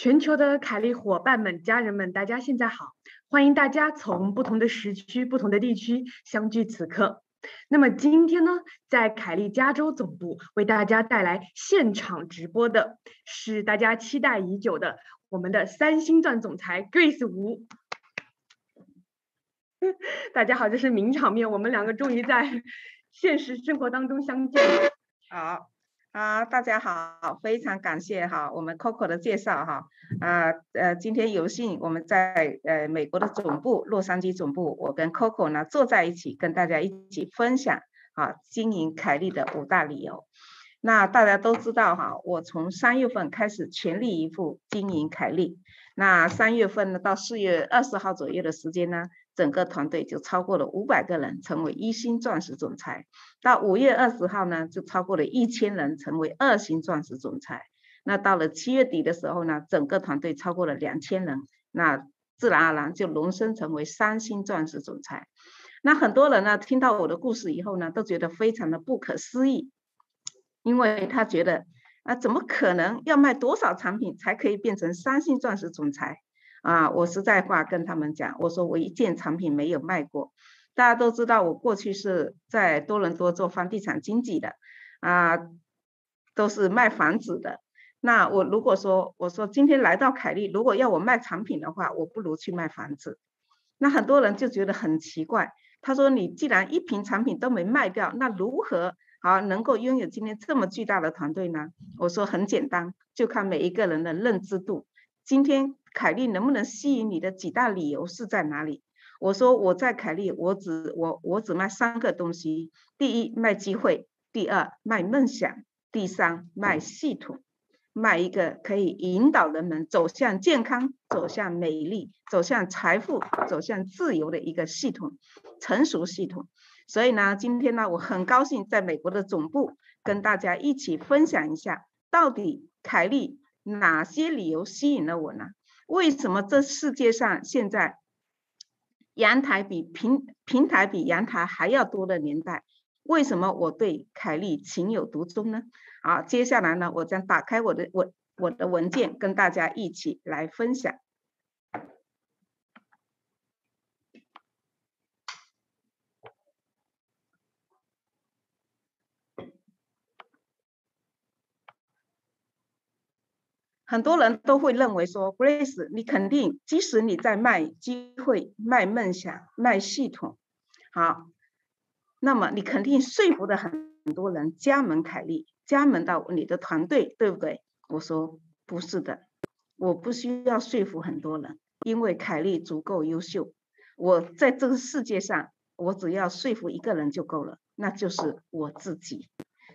全球的凯利伙伴们、家人们，大家现在好！欢迎大家从不同的时区、不同的地区相聚此刻。那么今天呢，在凯利加州总部为大家带来现场直播的是大家期待已久的我们的三星钻总裁 Grace 吴。大家好，这是名场面，我们两个终于在现实生活当中相见。好。啊，大家好，非常感谢哈，我们 Coco 的介绍哈，啊呃，今天有幸我们在呃美国的总部洛杉矶总部，我跟 Coco 呢坐在一起，跟大家一起分享啊经营凯利的五大理由。那大家都知道哈，我从三月份开始全力以赴经营凯利，那三月份呢到四月二十号左右的时间呢。整个团队就超过了五百个人，成为一星钻石总裁。到五月二十号呢，就超过了一千人，成为二星钻石总裁。那到了七月底的时候呢，整个团队超过了两千人，那自然而然就荣升成为三星钻石总裁。那很多人呢，听到我的故事以后呢，都觉得非常的不可思议，因为他觉得啊，怎么可能要卖多少产品才可以变成三星钻石总裁？啊，我实在话跟他们讲，我说我一件产品没有卖过。大家都知道，我过去是在多伦多做房地产经纪的，啊，都是卖房子的。那我如果说我说今天来到凯利，如果要我卖产品的话，我不如去卖房子。那很多人就觉得很奇怪，他说你既然一瓶产品都没卖掉，那如何啊能够拥有今天这么巨大的团队呢？我说很简单，就看每一个人的认知度。今天。凯利能不能吸引你的几大理由是在哪里？我说我在凯利，我只我我只卖三个东西：第一卖机会，第二卖梦想，第三卖系统，卖一个可以引导人们走向健康、走向美丽、走向财富、走向自由的一个系统，成熟系统。所以呢，今天呢，我很高兴在美国的总部跟大家一起分享一下，到底凯利哪些理由吸引了我呢？为什么这世界上现在阳台比平平台比阳台还要多的年代？为什么我对凯利情有独钟呢？好，接下来呢，我将打开我的文我的文件，跟大家一起来分享。很多人都会认为说，Grace，你肯定，即使你在卖机会、卖梦想、卖系统，好，那么你肯定说服了很多人加盟凯利，加盟到你的团队，对不对？我说不是的，我不需要说服很多人，因为凯利足够优秀。我在这个世界上，我只要说服一个人就够了，那就是我自己。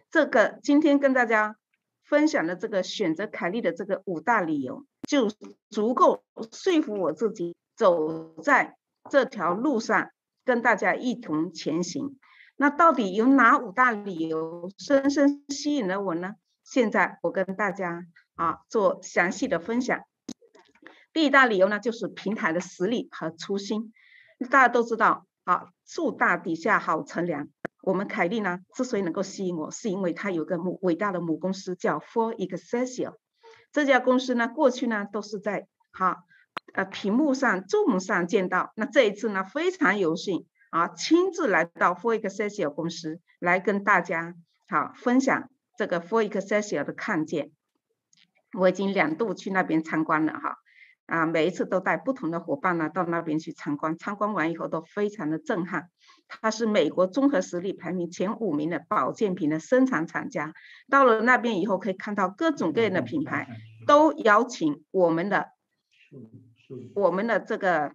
这个今天跟大家。分享的这个选择凯利的这个五大理由，就足够说服我自己走在这条路上，跟大家一同前行。那到底有哪五大理由深深吸引了我呢？现在我跟大家啊做详细的分享。第一大理由呢，就是平台的实力和初心。大家都知道啊，树大底下好乘凉。我们凯利呢，之所以能够吸引我，是因为它有个母伟大的母公司叫 For Excelsior。这家公司呢，过去呢都是在哈呃屏幕上、Zoom 上见到。那这一次呢，非常有幸啊，亲自来到 For Excelsior 公司，来跟大家好分享这个 For Excelsior 的看见。我已经两度去那边参观了哈。啊，每一次都带不同的伙伴呢到那边去参观，参观完以后都非常的震撼。它是美国综合实力排名前五名的保健品的生产厂家。到了那边以后，可以看到各种各样的品牌都邀请我们的，我们的这个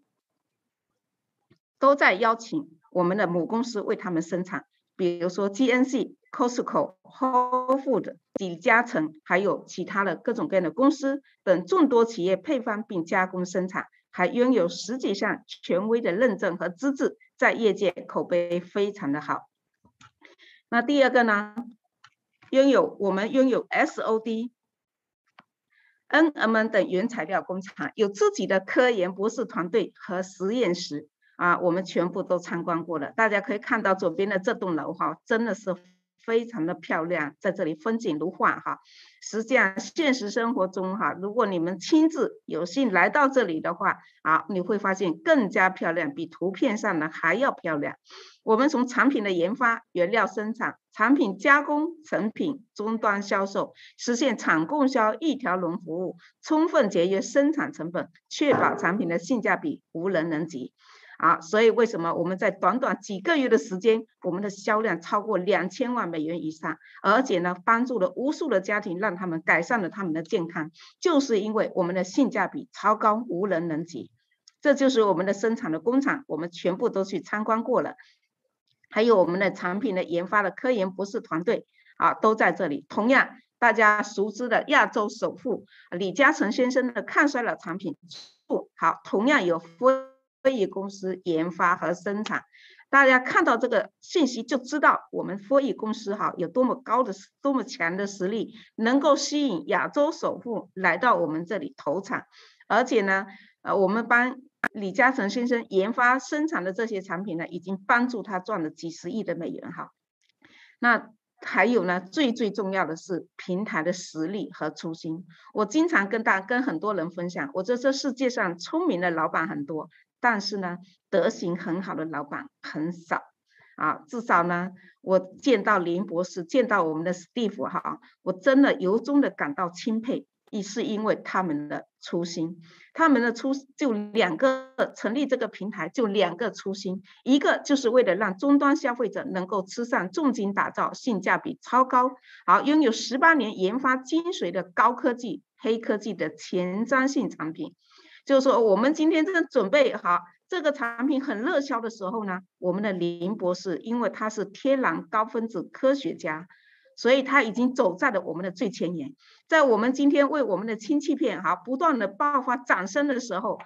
都在邀请我们的母公司为他们生产，比如说 GNC。Costco、Whole Food、李嘉诚，还有其他的各种各样的公司等众多企业配方并加工生产，还拥有十几项权威的认证和资质，在业界口碑非常的好。那第二个呢，拥有我们拥有 SOD、NMN 等原材料工厂，有自己的科研博士团队和实验室啊，我们全部都参观过了。大家可以看到左边的这栋楼哈，真的是。非常的漂亮，在这里风景如画哈。实际上，现实生活中哈，如果你们亲自有幸来到这里的话啊，你会发现更加漂亮，比图片上的还要漂亮。我们从产品的研发、原料生产、产品加工、成品终端销售，实现产供销一条龙服务，充分节约生产成本，确保产品的性价比无人能及。啊，所以为什么我们在短短几个月的时间，我们的销量超过两千万美元以上，而且呢，帮助了无数的家庭，让他们改善了他们的健康，就是因为我们的性价比超高，无人能及。这就是我们的生产的工厂，我们全部都去参观过了，还有我们的产品的研发的科研博士团队啊，都在这里。同样，大家熟知的亚洲首富李嘉诚先生的抗衰老产品，好，同样有非。飞翼公司研发和生产，大家看到这个信息就知道我们飞翼公司哈有多么高的、多么强的实力，能够吸引亚洲首富来到我们这里投产，而且呢，呃，我们帮李嘉诚先生研发生产的这些产品呢，已经帮助他赚了几十亿的美元哈。那还有呢，最最重要的是平台的实力和初心。我经常跟大跟很多人分享，我这这世界上聪明的老板很多。但是呢，德行很好的老板很少啊。至少呢，我见到林博士，见到我们的 Steve 哈，我真的由衷的感到钦佩，也是因为他们的初心。他们的初就两个成立这个平台，就两个初心，一个就是为了让终端消费者能够吃上重金打造、性价比超高、好拥有十八年研发精髓的高科技、黑科技的前瞻性产品。就是说，我们今天正准备好这个产品很热销的时候呢，我们的林博士，因为他是天然高分子科学家，所以他已经走在了我们的最前沿。在我们今天为我们的氢气片哈不断的爆发掌声的时候，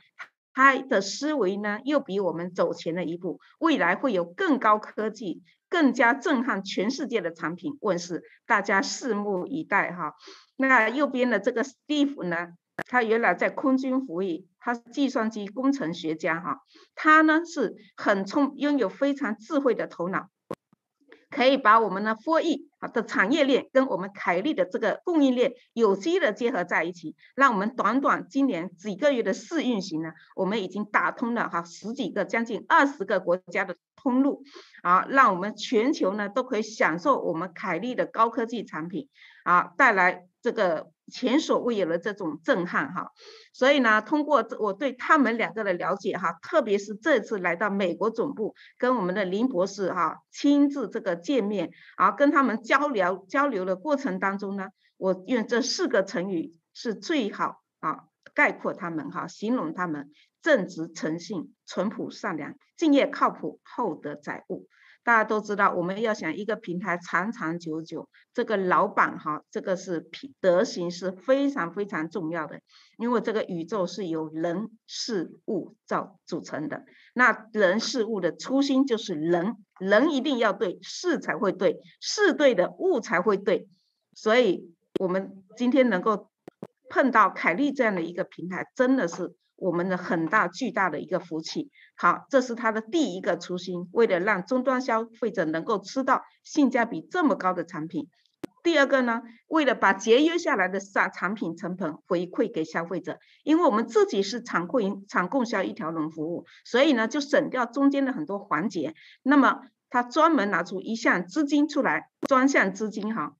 他的思维呢又比我们走前了一步。未来会有更高科技、更加震撼全世界的产品问世，大家拭目以待哈。那右边的这个 Steve 呢？他原来在空军服役，他是计算机工程学家哈。他呢是很聪，拥有非常智慧的头脑，可以把我们的 f o E 啊的产业链跟我们凯利的这个供应链有机的结合在一起，让我们短短今年几个月的试运行呢，我们已经打通了哈十几个将近二十个国家的通路，啊，让我们全球呢都可以享受我们凯利的高科技产品啊带来这个。前所未有的这种震撼哈，所以呢，通过我对他们两个的了解哈，特别是这次来到美国总部，跟我们的林博士哈亲自这个见面，啊，跟他们交流交流的过程当中呢，我用这四个成语是最好啊概括他们哈，形容他们正直诚信、淳朴善良、敬业靠谱、厚德载物。大家都知道，我们要想一个平台长长久久，这个老板哈，这个是品德行是非常非常重要的。因为这个宇宙是由人事物造组成的，那人事物的初心就是人，人一定要对，事才会对，事对的物才会对。所以，我们今天能够碰到凯利这样的一个平台，真的是。我们的很大巨大的一个福气，好，这是他的第一个初心，为了让终端消费者能够吃到性价比这么高的产品。第二个呢，为了把节约下来的产产品成本回馈给消费者，因为我们自己是产供产供销一条龙服务，所以呢就省掉中间的很多环节。那么他专门拿出一项资金出来，专项资金哈，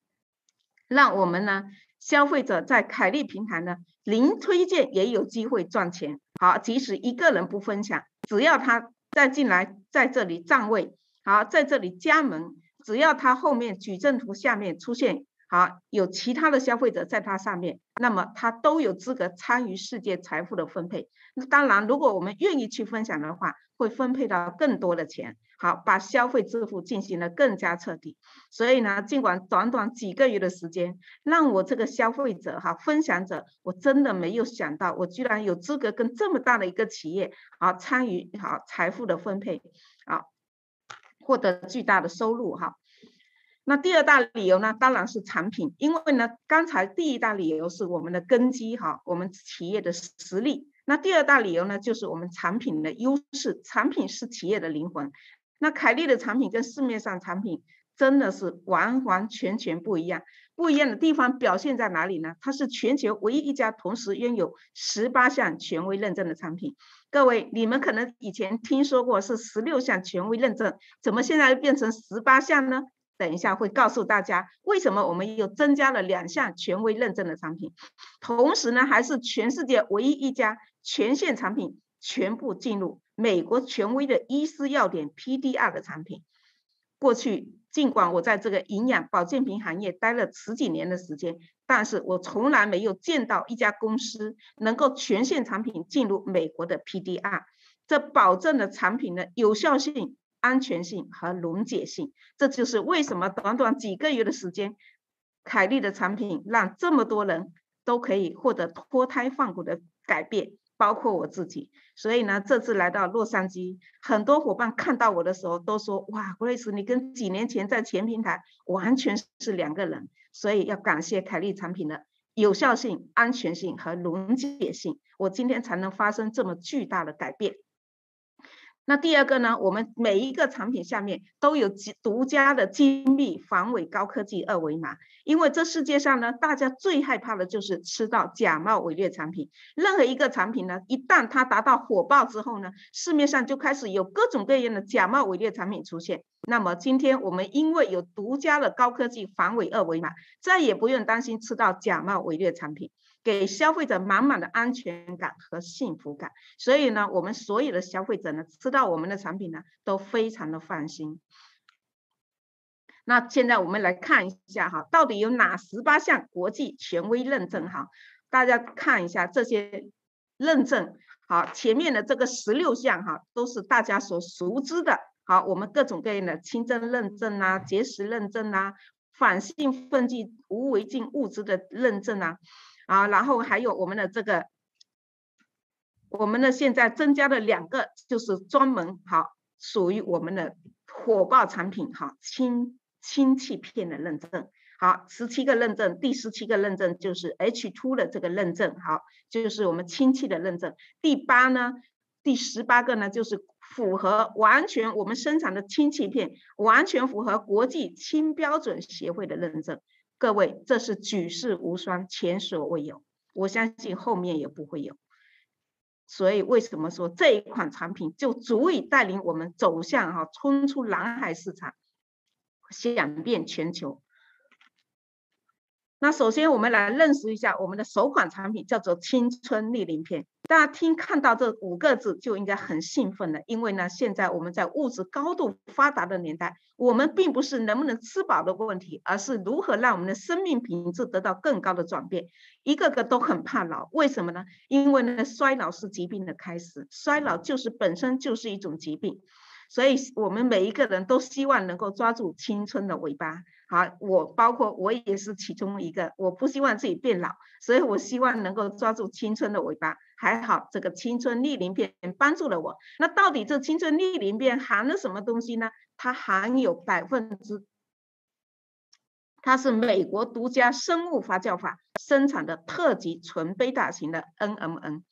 让我们呢。消费者在凯利平台呢，零推荐也有机会赚钱。好，即使一个人不分享，只要他再进来，在这里占位，好，在这里加盟，只要他后面矩阵图下面出现。好，有其他的消费者在它上面，那么他都有资格参与世界财富的分配。当然，如果我们愿意去分享的话，会分配到更多的钱。好，把消费支付进行的更加彻底。所以呢，尽管短短几个月的时间，让我这个消费者哈分享者，我真的没有想到，我居然有资格跟这么大的一个企业啊参与好财富的分配，啊，获得巨大的收入哈。那第二大理由呢，当然是产品，因为呢，刚才第一大理由是我们的根基哈，我们企业的实力。那第二大理由呢，就是我们产品的优势，产品是企业的灵魂。那凯利的产品跟市面上产品真的是完完全全不一样。不一样的地方表现在哪里呢？它是全球唯一一家同时拥有十八项权威认证的产品。各位，你们可能以前听说过是十六项权威认证，怎么现在变成十八项呢？等一下会告诉大家为什么我们又增加了两项权威认证的产品，同时呢，还是全世界唯一一家全线产品全部进入美国权威的医师药典 PDR 的产品。过去尽管我在这个营养保健品行业待了十几年的时间，但是我从来没有见到一家公司能够全线产品进入美国的 PDR，这保证了产品的有效性。安全性和溶解性，这就是为什么短短几个月的时间，凯利的产品让这么多人都可以获得脱胎换骨的改变，包括我自己。所以呢，这次来到洛杉矶，很多伙伴看到我的时候都说：“哇，Grace，你跟几年前在前平台完全是两个人。”所以要感谢凯利产品的有效性、安全性和溶解性，我今天才能发生这么巨大的改变。那第二个呢？我们每一个产品下面都有独家的精密防伪高科技二维码，因为这世界上呢，大家最害怕的就是吃到假冒伪劣产品。任何一个产品呢，一旦它达到火爆之后呢，市面上就开始有各种各样的假冒伪劣产品出现。那么今天我们因为有独家的高科技防伪二维码，再也不用担心吃到假冒伪劣产品。给消费者满满的安全感和幸福感，所以呢，我们所有的消费者呢，吃到我们的产品呢，都非常的放心。那现在我们来看一下哈，到底有哪十八项国际权威认证哈？大家看一下这些认证，好，前面的这个十六项哈，都是大家所熟知的。好，我们各种各样的清真认证啊，结石认证啊，反性分剂无违禁物质的认证啊。啊，然后还有我们的这个，我们呢现在增加了两个，就是专门好属于我们的火爆产品哈，氢氢气片的认证，好，十七个认证，第十七个认证就是 H two 的这个认证，好，就是我们氢气的认证。第八呢，第十八个呢就是符合完全我们生产的氢气片完全符合国际氢标准协会的认证。各位，这是举世无双，前所未有。我相信后面也不会有。所以，为什么说这一款产品就足以带领我们走向哈，冲出蓝海市场，响遍全球？那首先，我们来认识一下我们的首款产品，叫做青春逆鳞片。大家听看到这五个字就应该很兴奋了，因为呢，现在我们在物质高度发达的年代，我们并不是能不能吃饱的问题，而是如何让我们的生命品质得到更高的转变。一个个都很怕老，为什么呢？因为呢，衰老是疾病的开始，衰老就是本身就是一种疾病。所以，我们每一个人都希望能够抓住青春的尾巴。好，我包括我也是其中一个，我不希望自己变老，所以我希望能够抓住青春的尾巴。还好，这个青春逆鳞片帮助了我。那到底这青春逆鳞片含了什么东西呢？它含有百分之，它是美国独家生物发酵法生产的特级纯贝塔型的 NMN。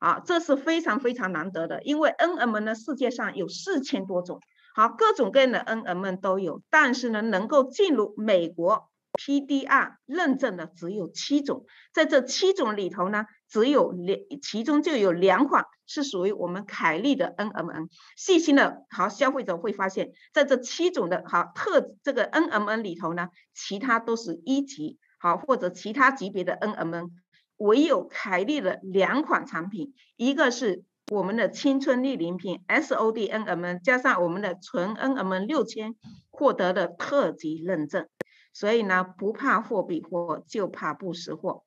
啊，这是非常非常难得的，因为 N M N 呢，世界上有四千多种，好，各种各样的 N M N 都有，但是呢，能够进入美国 P D R 认证的只有七种，在这七种里头呢，只有两，其中就有两款是属于我们凯利的 N M N。细心的好消费者会发现，在这七种的好特这个 N M N 里头呢，其他都是一级好或者其他级别的 N M N。唯有凯利的两款产品，一个是我们的青春逆龄品 S O D N M N，加上我们的纯 N M N 六千获得的特级认证，所以呢，不怕货比货，就怕不识货。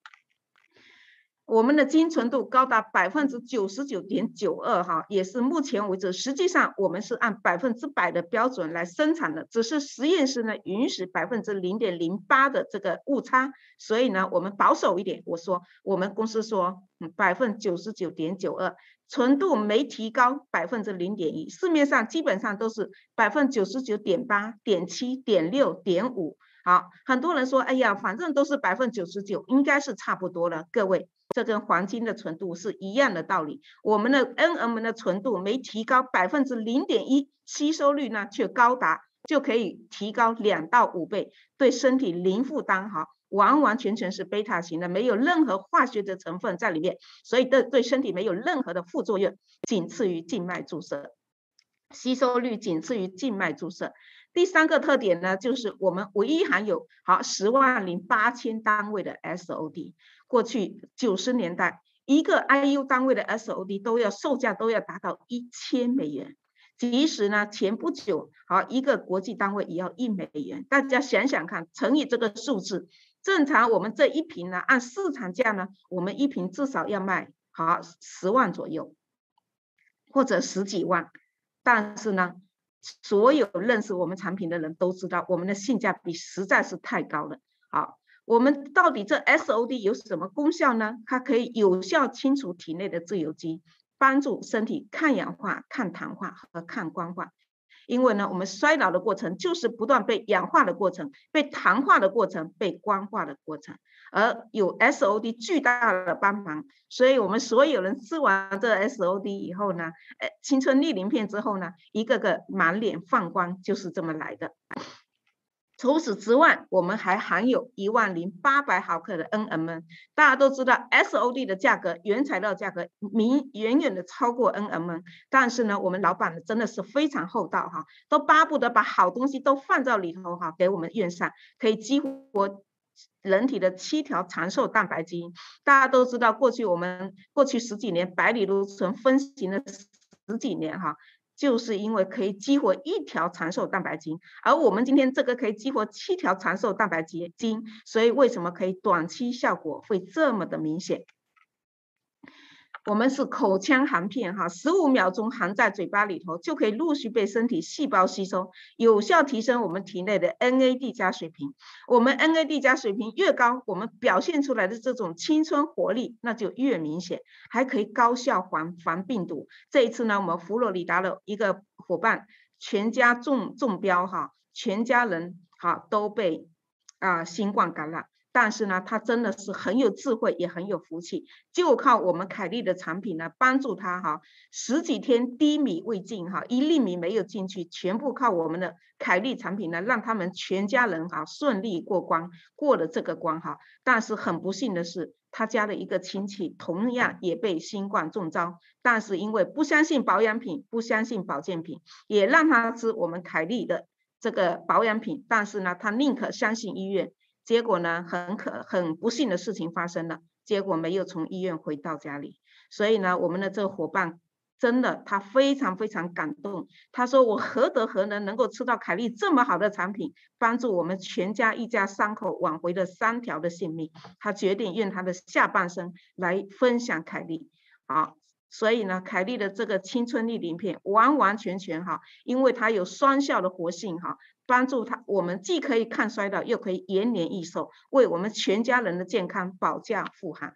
我们的精纯度高达百分之九十九点九二，哈，也是目前为止，实际上我们是按百分之百的标准来生产的，只是实验室呢允许百分之零点零八的这个误差，所以呢，我们保守一点，我说我们公司说百分之九十九点九二，纯度没提高百分之零点一，市面上基本上都是百分之九十九点八、点七、点六、点五，好，很多人说，哎呀，反正都是百分之九十九，应该是差不多了，各位。这跟黄金的纯度是一样的道理。我们的 N M 的纯度没提高百分之零点一，吸收率呢却高达就可以提高两到五倍，对身体零负担哈，完完全全是贝塔型的，没有任何化学的成分在里面，所以对对身体没有任何的副作用，仅次于静脉注射，吸收率仅次于静脉注射。第三个特点呢，就是我们唯一含有好十万零八千单位的 SOD。过去九十年代，一个 IU 单位的 SOD 都要售价都要达到一千美元。即使呢，前不久好一个国际单位也要一美元。大家想想看，乘以这个数字，正常我们这一瓶呢，按市场价呢，我们一瓶至少要卖好十万左右，或者十几万。但是呢，所有认识我们产品的人都知道，我们的性价比实在是太高了。好，我们到底这 SOD 有什么功效呢？它可以有效清除体内的自由基，帮助身体抗氧化、抗糖化和抗光化。因为呢，我们衰老的过程就是不断被氧化的过程，被糖化的过程，被光化的过程。而有 SOD 巨大的帮忙，所以我们所有人吃完这 SOD 以后呢，呃，青春逆鳞片之后呢，一个个满脸放光，就是这么来的。除此之外，我们还含有一万零八百毫克的 NMN。大家都知道，SOD 的价格，原材料价格明远远的超过 NMN。但是呢，我们老板呢真的是非常厚道哈，都巴不得把好东西都放在里头哈，给我们用上，可以激活人体的七条长寿蛋白基因。大家都知道，过去我们过去十几年百里芦醇分型了十几年哈。就是因为可以激活一条长寿蛋白基因，而我们今天这个可以激活七条长寿蛋白基因，所以为什么可以短期效果会这么的明显？我们是口腔含片哈，十五秒钟含在嘴巴里头，就可以陆续被身体细胞吸收，有效提升我们体内的 NAD 加水平。我们 NAD 加水平越高，我们表现出来的这种青春活力那就越明显，还可以高效防防病毒。这一次呢，我们佛罗里达的一个伙伴全家中中标哈，全家人哈都被啊新冠感染。但是呢，他真的是很有智慧，也很有福气，就靠我们凯利的产品呢，帮助他哈，十几天低米未进哈，一粒米没有进去，全部靠我们的凯利产品呢，让他们全家人哈顺利过关，过了这个关哈。但是很不幸的是，他家的一个亲戚同样也被新冠中招，但是因为不相信保养品，不相信保健品，也让他吃我们凯利的这个保养品，但是呢，他宁可相信医院。结果呢，很可很不幸的事情发生了。结果没有从医院回到家里，所以呢，我们的这个伙伴真的他非常非常感动。他说：“我何德何能，能够吃到凯利这么好的产品，帮助我们全家一家三口挽回了三条的性命。”他决定用他的下半生来分享凯利。好，所以呢，凯利的这个青春力鳞片完完全全哈，因为它有双效的活性哈。帮助他，我们既可以抗衰老，又可以延年益寿，为我们全家人的健康保驾护航。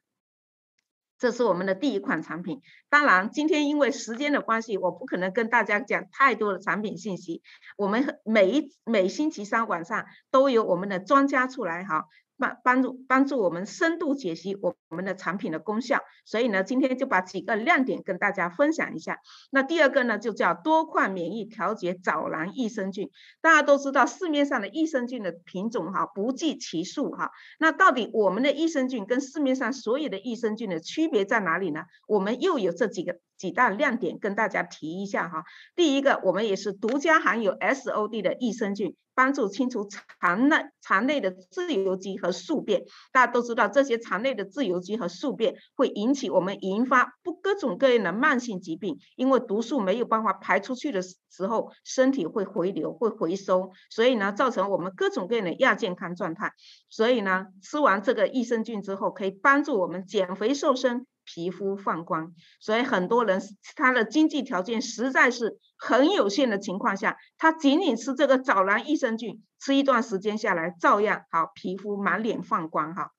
这是我们的第一款产品。当然，今天因为时间的关系，我不可能跟大家讲太多的产品信息。我们每一每星期三晚上都有我们的专家出来哈。帮帮助帮助我们深度解析我们的产品的功效，所以呢，今天就把几个亮点跟大家分享一下。那第二个呢，就叫多块免疫调节藻蓝益生菌。大家都知道市面上的益生菌的品种哈不计其数哈。那到底我们的益生菌跟市面上所有的益生菌的区别在哪里呢？我们又有这几个。几大亮点跟大家提一下哈。第一个，我们也是独家含有 SOD 的益生菌，帮助清除肠内肠内的自由基和宿便。大家都知道，这些肠内的自由基和宿便会引起我们引发不各种各样的慢性疾病，因为毒素没有办法排出去的时候，身体会回流会回收，所以呢，造成我们各种各样的亚健康状态。所以呢，吃完这个益生菌之后，可以帮助我们减肥瘦身。皮肤放光，所以很多人他的经济条件实在是很有限的情况下，他仅仅吃这个藻蓝益生菌，吃一段时间下来，照样好皮肤满脸放光哈。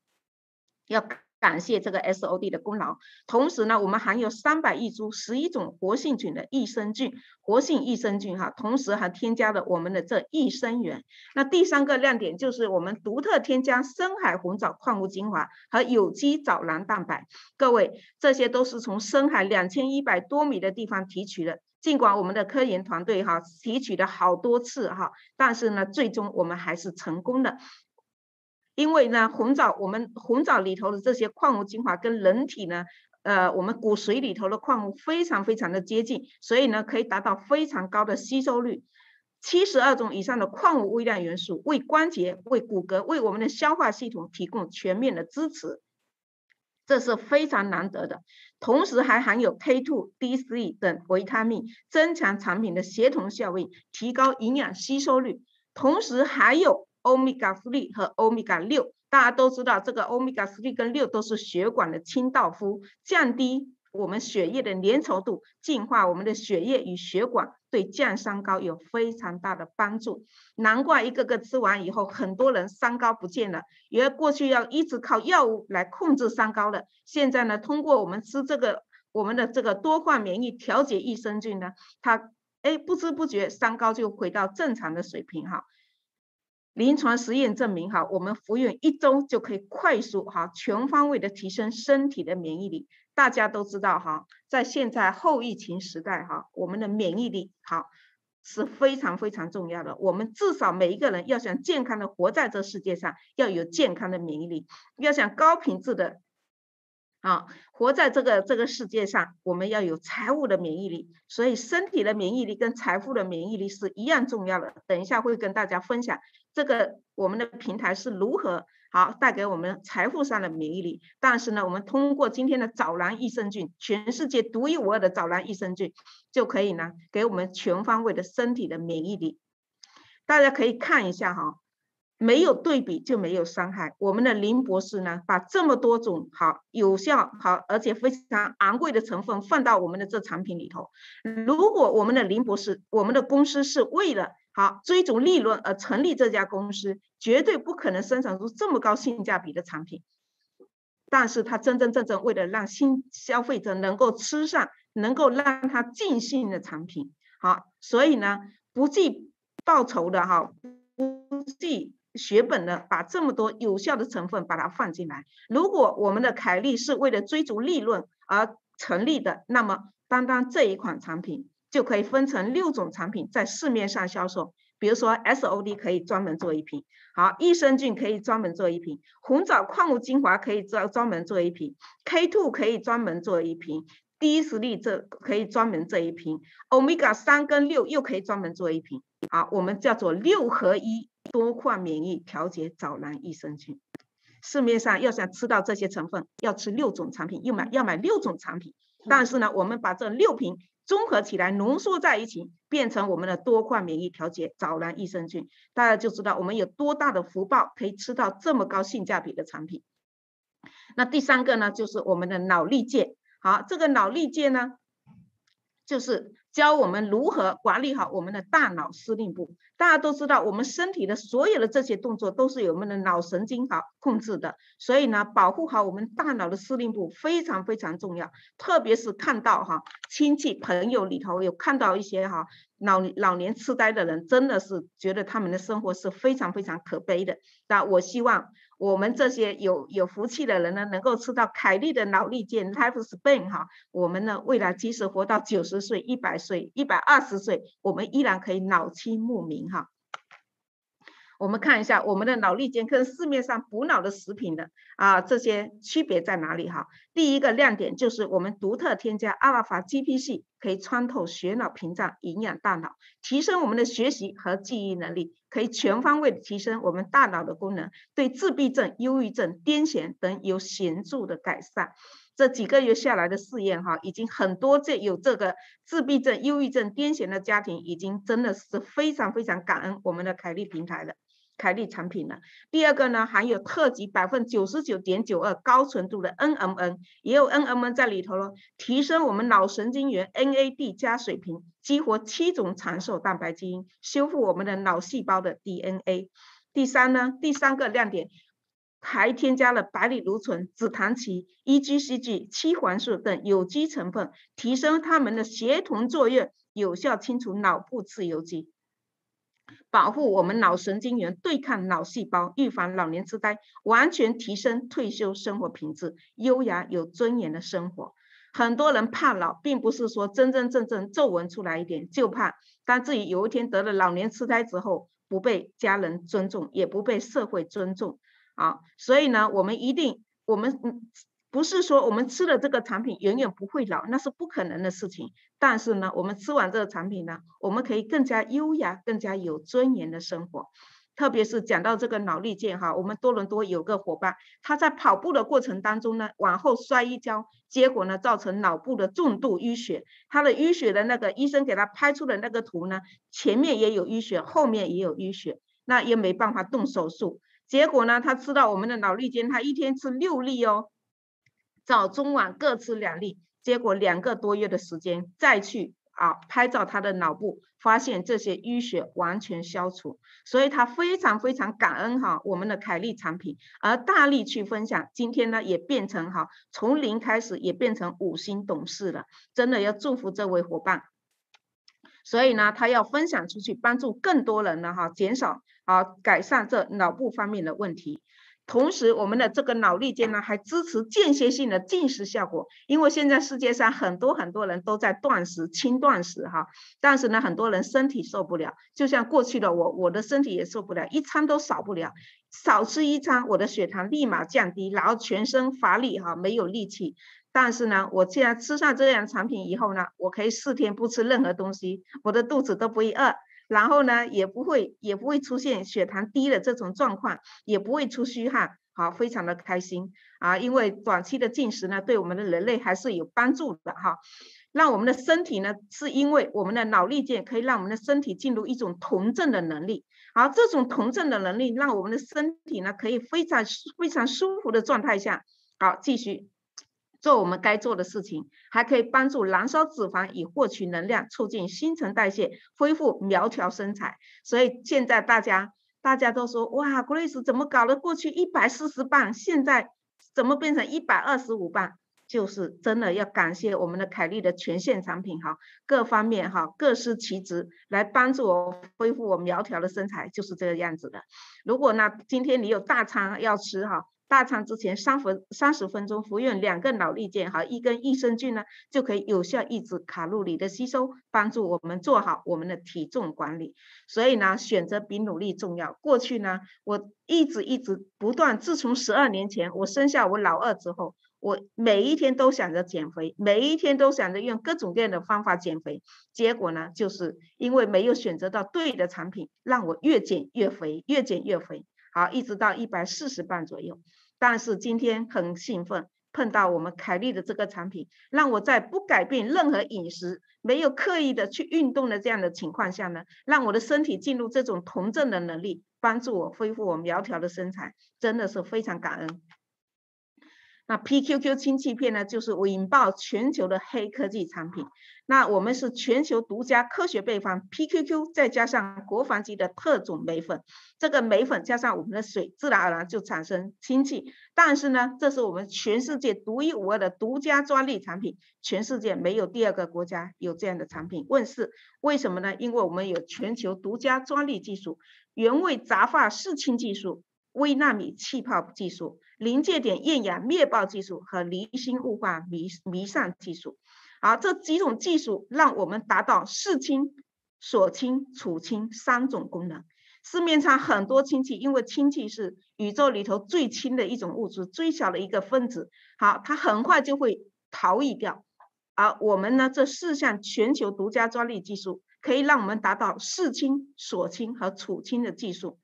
要。感谢这个 SOD 的功劳。同时呢，我们含有三百亿株十一种活性菌的益生菌，活性益生菌哈，同时还添加了我们的这益生元。那第三个亮点就是我们独特添加深海红藻矿物精华和有机藻蓝蛋白。各位，这些都是从深海两千一百多米的地方提取的。尽管我们的科研团队哈提取了好多次哈，但是呢，最终我们还是成功的。因为呢，红枣我们红枣里头的这些矿物精华跟人体呢，呃，我们骨髓里头的矿物非常非常的接近，所以呢，可以达到非常高的吸收率。七十二种以上的矿物微量元素，为关节、为骨骼、为我们的消化系统提供全面的支持，这是非常难得的。同时还含有 K2、D3 等维他命，增强产品的协同效应，提高营养吸收率。同时还有 Omega 3和 Omega 六，大家都知道，这个 Omega 3跟六都是血管的清道夫，降低。我们血液的粘稠度，净化我们的血液与血管，对降三高有非常大的帮助。难怪一个个吃完以后，很多人三高不见了。因为过去要一直靠药物来控制三高的，现在呢，通过我们吃这个我们的这个多块免疫调节益生菌呢，它哎不知不觉三高就回到正常的水平哈。临床实验证明哈，我们服用一周就可以快速哈全方位的提升身体的免疫力。大家都知道哈，在现在后疫情时代哈，我们的免疫力哈是非常非常重要的。我们至少每一个人要想健康的活在这世界上，要有健康的免疫力，要想高品质的啊活在这个这个世界上，我们要有财务的免疫力。所以身体的免疫力跟财富的免疫力是一样重要的。等一下会跟大家分享这个我们的平台是如何。好，带给我们财富上的免疫力。但是呢，我们通过今天的藻蓝益生菌，全世界独一无二的藻蓝益生菌，就可以呢，给我们全方位的身体的免疫力。大家可以看一下哈，没有对比就没有伤害。我们的林博士呢，把这么多种好有效好而且非常昂贵的成分放到我们的这产品里头。如果我们的林博士，我们的公司是为了好，追逐利润而成立这家公司，绝对不可能生产出这么高性价比的产品。但是，他真真正正为了让新消费者能够吃上，能够让他尽兴的产品，好，所以呢，不计报酬的哈，不计血本的，把这么多有效的成分把它放进来。如果我们的凯利是为了追逐利润而成立的，那么单单这一款产品。就可以分成六种产品在市面上销售，比如说 SOD 可以专门做一瓶，好，益生菌可以专门做一瓶，红枣矿物精华可以专专门做一瓶，K2 可以专门做一瓶，D 实力这可以专门这一瓶，Omega 三跟六又可以专门做一瓶，好，我们叫做六合一多块免疫调节藻蓝益生菌。市面上要想吃到这些成分，要吃六种产品，要买要买六种产品，但是呢，我们把这六瓶。综合起来，浓缩在一起，变成我们的多块免疫调节藻蓝益生菌，大家就知道我们有多大的福报，可以吃到这么高性价比的产品。那第三个呢，就是我们的脑力健。好，这个脑力健呢，就是。教我们如何管理好我们的大脑司令部。大家都知道，我们身体的所有的这些动作都是由我们的脑神经好控制的。所以呢，保护好我们大脑的司令部非常非常重要。特别是看到哈亲戚朋友里头有看到一些哈老老年痴呆的人，真的是觉得他们的生活是非常非常可悲的。那我希望。我们这些有有福气的人呢，能够吃到凯利的脑力健 Life Span 哈，我们呢未来即使活到九十岁、一百岁、一百二十岁，我们依然可以脑清目明哈。我们看一下我们的脑力健跟市面上补脑的食品的啊这些区别在哪里哈？第一个亮点就是我们独特添加阿尔法 GPC，可以穿透血脑屏障，营养大脑，提升我们的学习和记忆能力，可以全方位的提升我们大脑的功能，对自闭症、忧郁症、癫痫等有显著的改善。这几个月下来的试验哈，已经很多这有这个自闭症、忧郁症、癫痫的家庭，已经真的是非常非常感恩我们的凯利平台了。凯利产品了。第二个呢，含有特级百分九十九点九二高纯度的 NMN，也有 NMN 在里头咯，提升我们脑神经元 NAD 加水平，激活七种长寿蛋白基因，修复我们的脑细胞的 DNA。第三呢，第三个亮点，还添加了百里芦醇、紫檀萁、EGCG、七环素等有机成分，提升它们的协同作用，有效清除脑部自由基。保护我们脑神经元，对抗脑细胞，预防老年痴呆，完全提升退休生活品质，优雅有尊严的生活。很多人怕老，并不是说真真正正皱纹出来一点就怕，当自己有一天得了老年痴呆之后，不被家人尊重，也不被社会尊重啊。所以呢，我们一定，我们嗯。不是说我们吃了这个产品永远不会老，那是不可能的事情。但是呢，我们吃完这个产品呢，我们可以更加优雅、更加有尊严的生活。特别是讲到这个脑力健哈，我们多伦多有个伙伴，他在跑步的过程当中呢，往后摔一跤，结果呢造成脑部的重度淤血。他的淤血的那个医生给他拍出的那个图呢，前面也有淤血，后面也有淤血，那也没办法动手术。结果呢，他吃到我们的脑力健，他一天吃六粒哦。早中晚各吃两粒，结果两个多月的时间再去啊拍照他的脑部，发现这些淤血完全消除，所以他非常非常感恩哈我们的凯利产品，而大力去分享。今天呢也变成哈从零开始也变成五星董事了，真的要祝福这位伙伴。所以呢他要分享出去，帮助更多人呢哈减少啊改善这脑部方面的问题。同时，我们的这个脑力健呢，还支持间歇性的进食效果。因为现在世界上很多很多人都在断食、轻断食哈，但是呢，很多人身体受不了。就像过去的我，我的身体也受不了，一餐都少不了，少吃一餐，我的血糖立马降低，然后全身乏力哈，没有力气。但是呢，我既然吃上这样产品以后呢，我可以四天不吃任何东西，我的肚子都不会饿。然后呢，也不会也不会出现血糖低的这种状况，也不会出虚汗，好，非常的开心啊！因为短期的进食呢，对我们的人类还是有帮助的哈。让我们的身体呢，是因为我们的脑力健可以让我们的身体进入一种酮振的能力，而这种酮振的能力，让我们的身体呢，可以非常非常舒服的状态下，好继续。做我们该做的事情，还可以帮助燃烧脂肪以获取能量，促进新陈代谢，恢复苗条身材。所以现在大家大家都说，哇，Grace 怎么搞的？过去一百四十磅，现在怎么变成一百二十五磅？就是真的要感谢我们的凯利的全线产品哈，各方面哈各司其职，来帮助我恢复我苗条的身材，就是这个样子的。如果呢，今天你有大餐要吃哈。大餐之前三分三十分钟服用两个脑力健和一根益生菌呢，就可以有效抑制卡路里的吸收，帮助我们做好我们的体重管理。所以呢，选择比努力重要。过去呢，我一直一直不断，自从十二年前我生下我老二之后，我每一天都想着减肥，每一天都想着用各种各样的方法减肥。结果呢，就是因为没有选择到对的产品，让我越减越肥，越减越肥。好，一直到一百四十磅左右。但是今天很兴奋，碰到我们凯利的这个产品，让我在不改变任何饮食、没有刻意的去运动的这样的情况下呢，让我的身体进入这种酮症的能力，帮助我恢复我苗条的身材，真的是非常感恩。那 PQQ 氢气片呢，就是引爆全球的黑科技产品。那我们是全球独家科学配方 PQQ，再加上国防级的特种镁粉，这个镁粉加上我们的水，自然而然就产生氢气。但是呢，这是我们全世界独一无二的独家专利产品，全世界没有第二个国家有这样的产品问世。为什么呢？因为我们有全球独家专利技术，原味杂化式氢技术。微纳米气泡技术、临界点厌氧灭爆技术和离心雾化弥弥散技术，啊，这几种技术让我们达到视氢、锁氢、储氢三种功能。市面上很多氢气，因为氢气是宇宙里头最轻的一种物质，最小的一个分子，好，它很快就会逃逸掉。而我们呢，这四项全球独家专利技术，可以让我们达到视氢、锁氢和储氢的技术。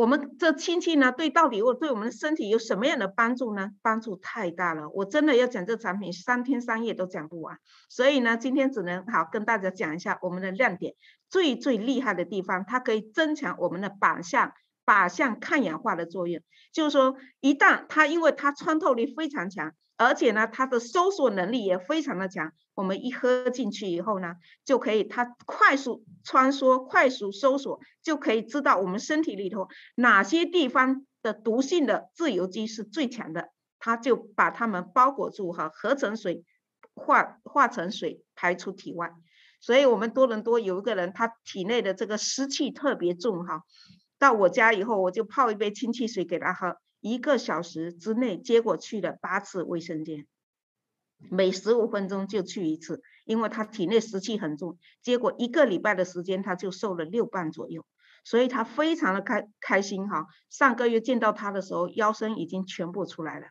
我们这亲戚呢，对到底我对我们的身体有什么样的帮助呢？帮助太大了，我真的要讲这产品三天三夜都讲不完。所以呢，今天只能好跟大家讲一下我们的亮点，最最厉害的地方，它可以增强我们的靶向靶向抗氧化的作用。就是说，一旦它因为它穿透力非常强。而且呢，它的搜索能力也非常的强。我们一喝进去以后呢，就可以它快速穿梭、快速搜索，就可以知道我们身体里头哪些地方的毒性的自由基是最强的，它就把它们包裹住哈，合成水化化成水排出体外。所以，我们多伦多有一个人，他体内的这个湿气特别重哈，到我家以后，我就泡一杯氢气水给他喝。一个小时之内，结果去了八次卫生间。每十五分钟就去一次，因为他体内湿气很重。结果一个礼拜的时间，他就瘦了六磅左右，所以他非常的开开心哈。上个月见到他的时候，腰身已经全部出来了。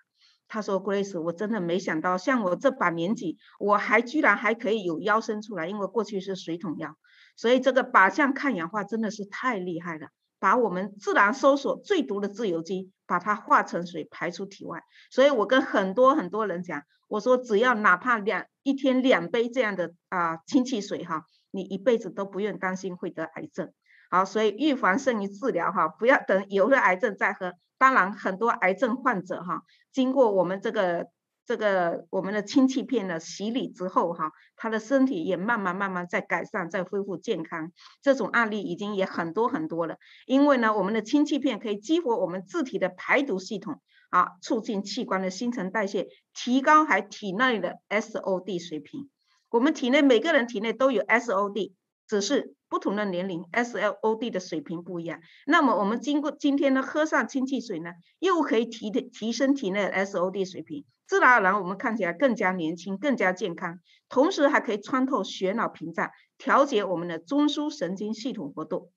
他说：“Grace，我真的没想到，像我这把年纪，我还居然还可以有腰身出来，因为过去是水桶腰，所以这个靶向抗氧化真的是太厉害了，把我们自然搜索最毒的自由基，把它化成水排出体外。所以我跟很多很多人讲，我说只要哪怕两一天两杯这样的啊氢气水哈，你一辈子都不用担心会得癌症。好，所以预防胜于治疗哈，不要等有了癌症再喝。”当然，很多癌症患者哈，经过我们这个这个我们的氢气片的洗礼之后哈，他的身体也慢慢慢慢在改善，在恢复健康。这种案例已经也很多很多了。因为呢，我们的氢气片可以激活我们自体的排毒系统啊，促进器官的新陈代谢，提高还体内的 SOD 水平。我们体内每个人体内都有 SOD。只是不同的年龄，SLOD 的水平不一样。那么我们经过今天呢，喝上氢气水呢，又可以提提升体内 SOD 水平，自然而然我们看起来更加年轻，更加健康。同时还可以穿透血脑屏障，调节我们的中枢神经系统活动。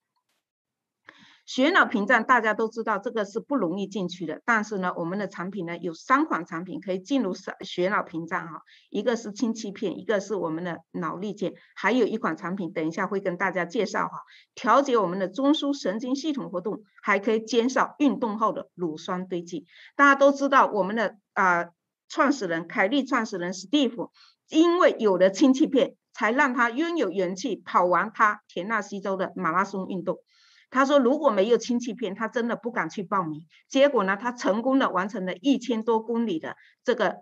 血脑屏障大家都知道，这个是不容易进去的。但是呢，我们的产品呢有三款产品可以进入血血脑屏障哈，一个是氢气片，一个是我们的脑力健，还有一款产品等一下会跟大家介绍哈，调节我们的中枢神经系统活动，还可以减少运动后的乳酸堆积。大家都知道，我们的啊创始人凯利创始人史蒂夫，因为有了氢气片，才让他拥有元气跑完他田纳西州的马拉松运动。他说：“如果没有氢气片，他真的不敢去报名。结果呢，他成功的完成了一千多公里的这个。”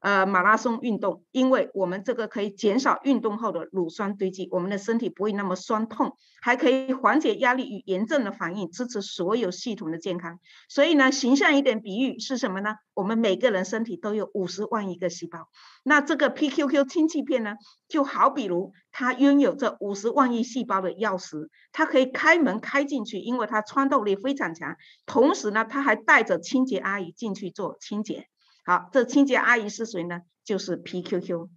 呃，马拉松运动，因为我们这个可以减少运动后的乳酸堆积，我们的身体不会那么酸痛，还可以缓解压力与炎症的反应，支持所有系统的健康。所以呢，形象一点比喻是什么呢？我们每个人身体都有五十万亿个细胞，那这个 PQQ 氢气片呢，就好比如它拥有这五十万亿细胞的钥匙，它可以开门开进去，因为它穿透力非常强。同时呢，它还带着清洁阿姨进去做清洁。好，这清洁阿姨是谁呢？就是 PQQ。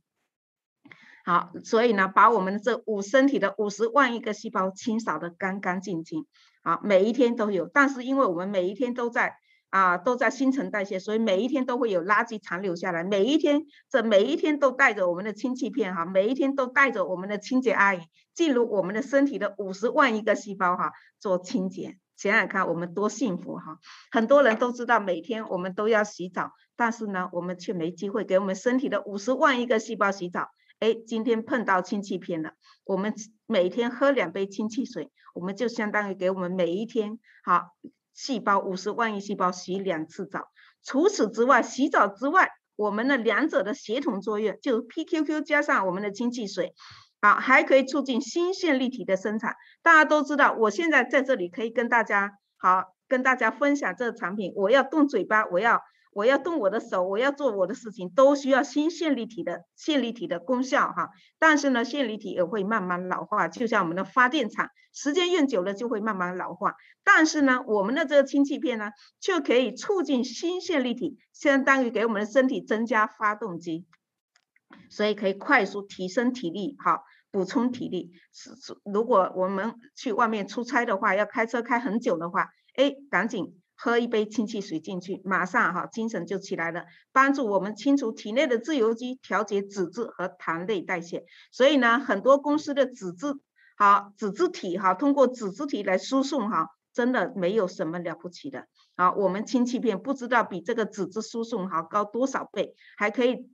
好，所以呢，把我们这五身体的五十万亿个细胞清扫的干干净净。好，每一天都有，但是因为我们每一天都在啊，都在新陈代谢，所以每一天都会有垃圾残留下来。每一天，这每一天都带着我们的氢气片哈，每一天都带着我们的清洁阿姨进入我们的身体的五十万亿个细胞哈，做清洁。想想看，我们多幸福哈！很多人都知道每天我们都要洗澡，但是呢，我们却没机会给我们身体的五十万亿个细胞洗澡。哎，今天碰到氢气片了，我们每天喝两杯氢气水，我们就相当于给我们每一天好细胞五十万亿细胞洗两次澡。除此之外，洗澡之外，我们的两者的协同作用，就 PQQ 加上我们的氢气水。好，还可以促进新线粒体的生产。大家都知道，我现在在这里可以跟大家好，跟大家分享这个产品。我要动嘴巴，我要我要动我的手，我要做我的事情，都需要新线粒体的线粒体的功效哈。但是呢，线粒体也会慢慢老化，就像我们的发电厂，时间用久了就会慢慢老化。但是呢，我们的这个氢气片呢，就可以促进新线粒体，相当于给我们的身体增加发动机，所以可以快速提升体力哈。补充体力是，如果我们去外面出差的话，要开车开很久的话，哎，赶紧喝一杯氢气水进去，马上哈精神就起来了，帮助我们清除体内的自由基，调节脂质和糖类代谢。所以呢，很多公司的脂质好脂质体哈，通过脂质体来输送哈，真的没有什么了不起的。好，我们氢气片不知道比这个脂质输送好高多少倍，还可以。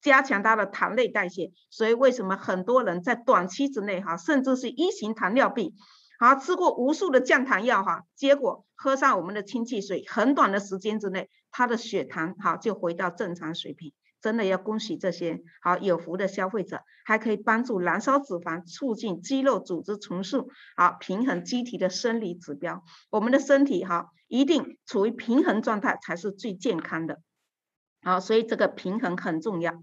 加强它的糖类代谢，所以为什么很多人在短期之内哈，甚至是一型糖尿病，好吃过无数的降糖药哈，结果喝上我们的氢气水，很短的时间之内，他的血糖哈就回到正常水平，真的要恭喜这些好有福的消费者，还可以帮助燃烧脂肪，促进肌肉组织重塑，好平衡机体的生理指标，我们的身体哈一定处于平衡状态才是最健康的。好，所以这个平衡很重要。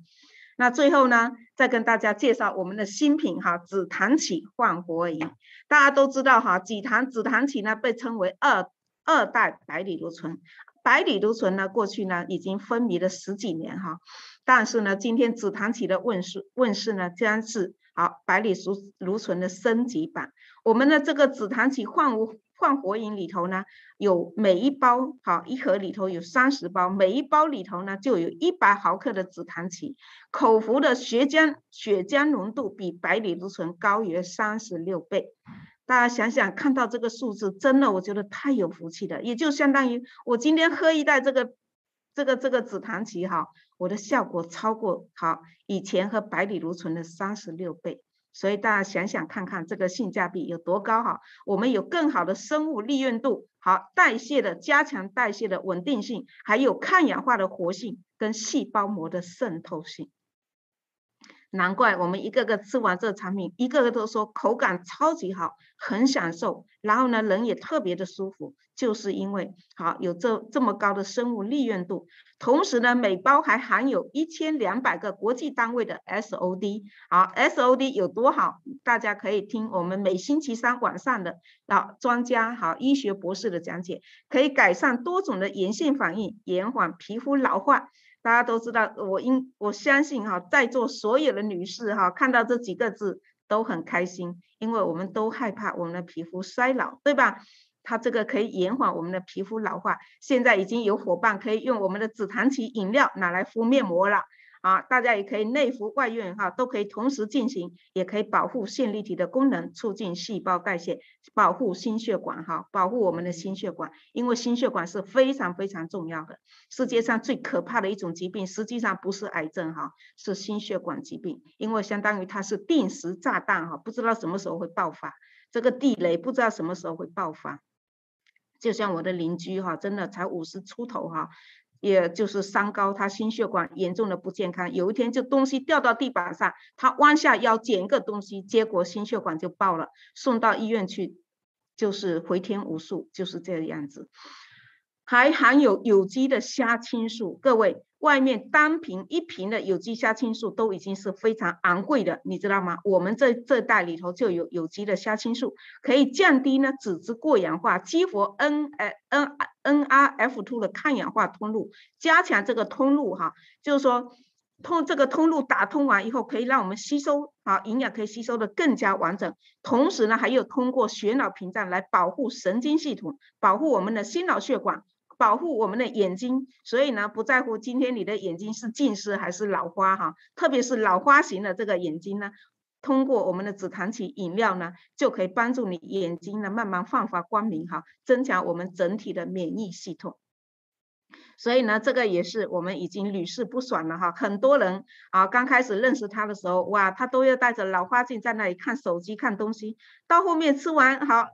那最后呢，再跟大家介绍我们的新品哈，紫檀起焕活仪。大家都知道哈，紫檀紫檀起呢被称为二二代百里芦醇。百里芦醇呢，过去呢已经风靡了十几年哈。但是呢，今天紫檀起的问世问世呢，将是好百里芦芦醇的升级版。我们的这个紫檀起焕无焕活饮里头呢，有每一包好一盒里头有三十包，每一包里头呢就有一百毫克的紫檀体，口服的血浆血浆浓度比百里芦醇高约三十六倍。大家想想，看到这个数字，真的我觉得太有福气了，也就相当于我今天喝一袋这个这个这个紫檀体哈，我的效果超过好以前喝百里芦醇的三十六倍。所以大家想想看看，这个性价比有多高哈？我们有更好的生物利用度，好代谢的加强代谢的稳定性，还有抗氧化的活性跟细胞膜的渗透性。难怪我们一个个吃完这产品，一个个都说口感超级好，很享受，然后呢，人也特别的舒服，就是因为好有这这么高的生物利用度，同时呢，每包还含有一千两百个国际单位的 SOD，好，SOD 有多好？大家可以听我们每星期三晚上的啊专家好医学博士的讲解，可以改善多种的炎性反应，延缓皮肤老化。大家都知道，我应我相信哈，在座所有的女士哈，看到这几个字都很开心，因为我们都害怕我们的皮肤衰老，对吧？它这个可以延缓我们的皮肤老化。现在已经有伙伴可以用我们的紫檀奇饮料拿来敷面膜了。啊，大家也可以内服外用哈，都可以同时进行，也可以保护线粒体的功能，促进细胞代谢，保护心血管哈，保护我们的心血管，因为心血管是非常非常重要的。世界上最可怕的一种疾病，实际上不是癌症哈，是心血管疾病，因为相当于它是定时炸弹哈，不知道什么时候会爆发，这个地雷不知道什么时候会爆发。就像我的邻居哈，真的才五十出头哈。也就是三高，他心血管严重的不健康。有一天就东西掉到地板上，他弯下腰捡一个东西，结果心血管就爆了，送到医院去，就是回天无术，就是这个样子。还含有有机的虾青素，各位。外面单瓶一瓶的有机虾青素都已经是非常昂贵的，你知道吗？我们这这袋里头就有有机的虾青素，可以降低呢脂质过氧化，激活 N N N R F two 的抗氧化通路，加强这个通路哈，就是说通这个通路打通完以后，可以让我们吸收啊营养可以吸收的更加完整，同时呢还有通过血脑屏障来保护神经系统，保护我们的心脑血管。保护我们的眼睛，所以呢，不在乎今天你的眼睛是近视还是老花哈，特别是老花型的这个眼睛呢，通过我们的紫檀体饮料呢，就可以帮助你眼睛呢慢慢焕发光明哈，增强我们整体的免疫系统。所以呢，这个也是我们已经屡试不爽了哈，很多人啊刚开始认识他的时候，哇，他都要带着老花镜在那里看手机看东西，到后面吃完好。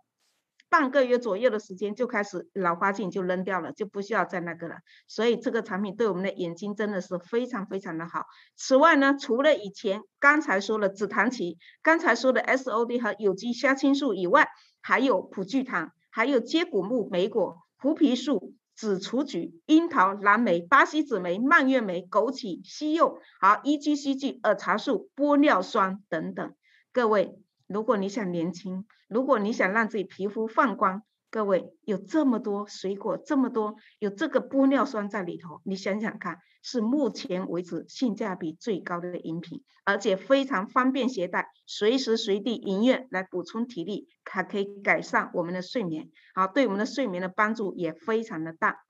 半个月左右的时间就开始老花镜就扔掉了，就不需要再那个了。所以这个产品对我们的眼睛真的是非常非常的好。此外呢，除了以前刚才说的紫檀体、刚才说的 SOD 和有机虾青素以外，还有普聚糖、还有接骨木莓果、胡皮素、紫雏菊、樱桃、蓝莓、巴西紫莓、蔓越莓、枸杞、西柚、好 EGCG、儿茶素、玻尿酸等等。各位。如果你想年轻，如果你想让自己皮肤放光，各位有这么多水果，这么多有这个玻尿酸在里头，你想想看，是目前为止性价比最高的饮品，而且非常方便携带，随时随地饮用来补充体力，还可以改善我们的睡眠，好，对我们的睡眠的帮助也非常的大。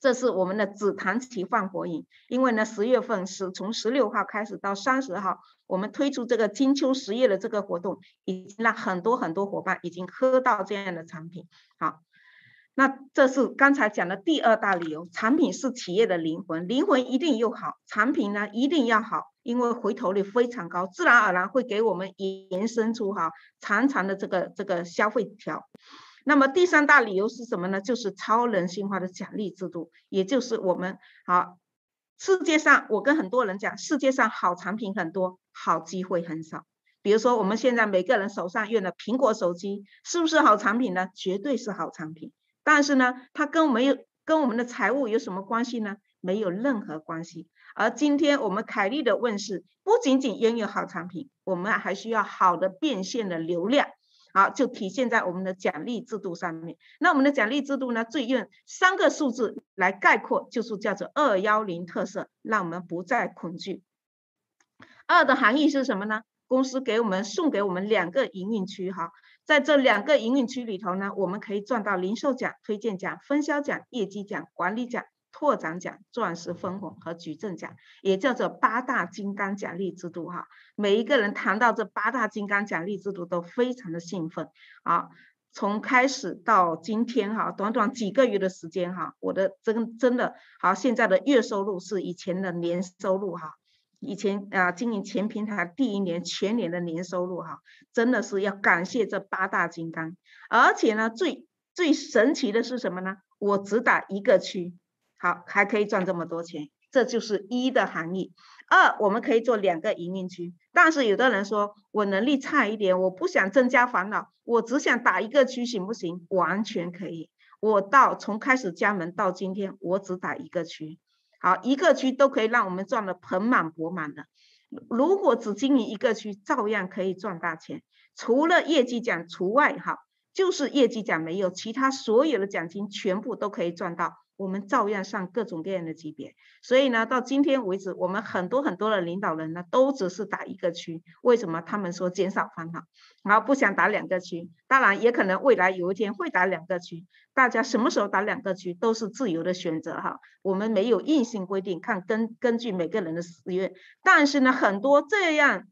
这是我们的紫檀体焕活饮，因为呢，十月份是从十六号开始到三十号，我们推出这个金秋十月的这个活动，已经让很多很多伙伴已经喝到这样的产品。好，那这是刚才讲的第二大理由，产品是企业的灵魂，灵魂一定又好，产品呢一定要好，因为回头率非常高，自然而然会给我们延伸出哈长长的这个这个消费条。那么第三大理由是什么呢？就是超人性化的奖励制度，也就是我们好世界上，我跟很多人讲，世界上好产品很多，好机会很少。比如说我们现在每个人手上用的苹果手机，是不是好产品呢？绝对是好产品。但是呢，它跟我们有跟我们的财务有什么关系呢？没有任何关系。而今天我们凯利的问世，不仅仅拥有好产品，我们还需要好的变现的流量。好，就体现在我们的奖励制度上面。那我们的奖励制度呢，最用三个数字来概括，就是叫做二幺零特色，让我们不再恐惧。二的含义是什么呢？公司给我们送给我们两个营运区，哈，在这两个营运区里头呢，我们可以赚到零售奖、推荐奖、分销奖、业绩奖、管理奖。拓展奖、钻石分红和矩阵奖，也叫做八大金刚奖励制度哈。每一个人谈到这八大金刚奖励制度都非常的兴奋啊。从开始到今天哈，短短几个月的时间哈，我的真真的好，现在的月收入是以前的年收入哈。以前啊，经营前平台第一年全年的年收入哈，真的是要感谢这八大金刚。而且呢，最最神奇的是什么呢？我只打一个区。好，还可以赚这么多钱，这就是一的含义。二，我们可以做两个营运区，但是有的人说我能力差一点，我不想增加烦恼，我只想打一个区，行不行？完全可以。我到从开始加盟到今天，我只打一个区，好，一个区都可以让我们赚得盆满钵满的。如果只经营一个区，照样可以赚大钱，除了业绩奖除外，哈，就是业绩奖没有，其他所有的奖金全部都可以赚到。我们照样上各种各样的级别，所以呢，到今天为止，我们很多很多的领导人呢，都只是打一个区。为什么？他们说减少烦恼，然后不想打两个区。当然，也可能未来有一天会打两个区。大家什么时候打两个区都是自由的选择哈，我们没有硬性规定，看根根据每个人的意愿。但是呢，很多这样。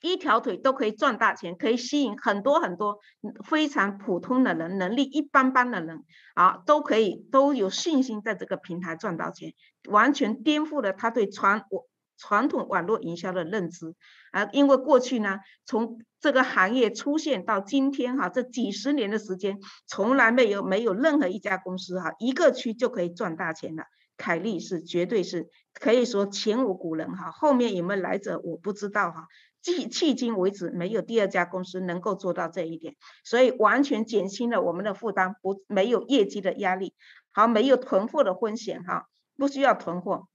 一条腿都可以赚大钱，可以吸引很多很多非常普通的人，能力一般般的人啊，都可以都有信心在这个平台赚到钱，完全颠覆了他对传我传统网络营销的认知啊！因为过去呢，从这个行业出现到今天哈，这几十年的时间，从来没有没有任何一家公司哈，一个区就可以赚大钱的。凯利是绝对是可以说前无古人哈，后面有没有来者我不知道哈。迄迄今为止，没有第二家公司能够做到这一点，所以完全减轻了我们的负担，不没有业绩的压力，好，没有囤货的风险哈，不需要囤货，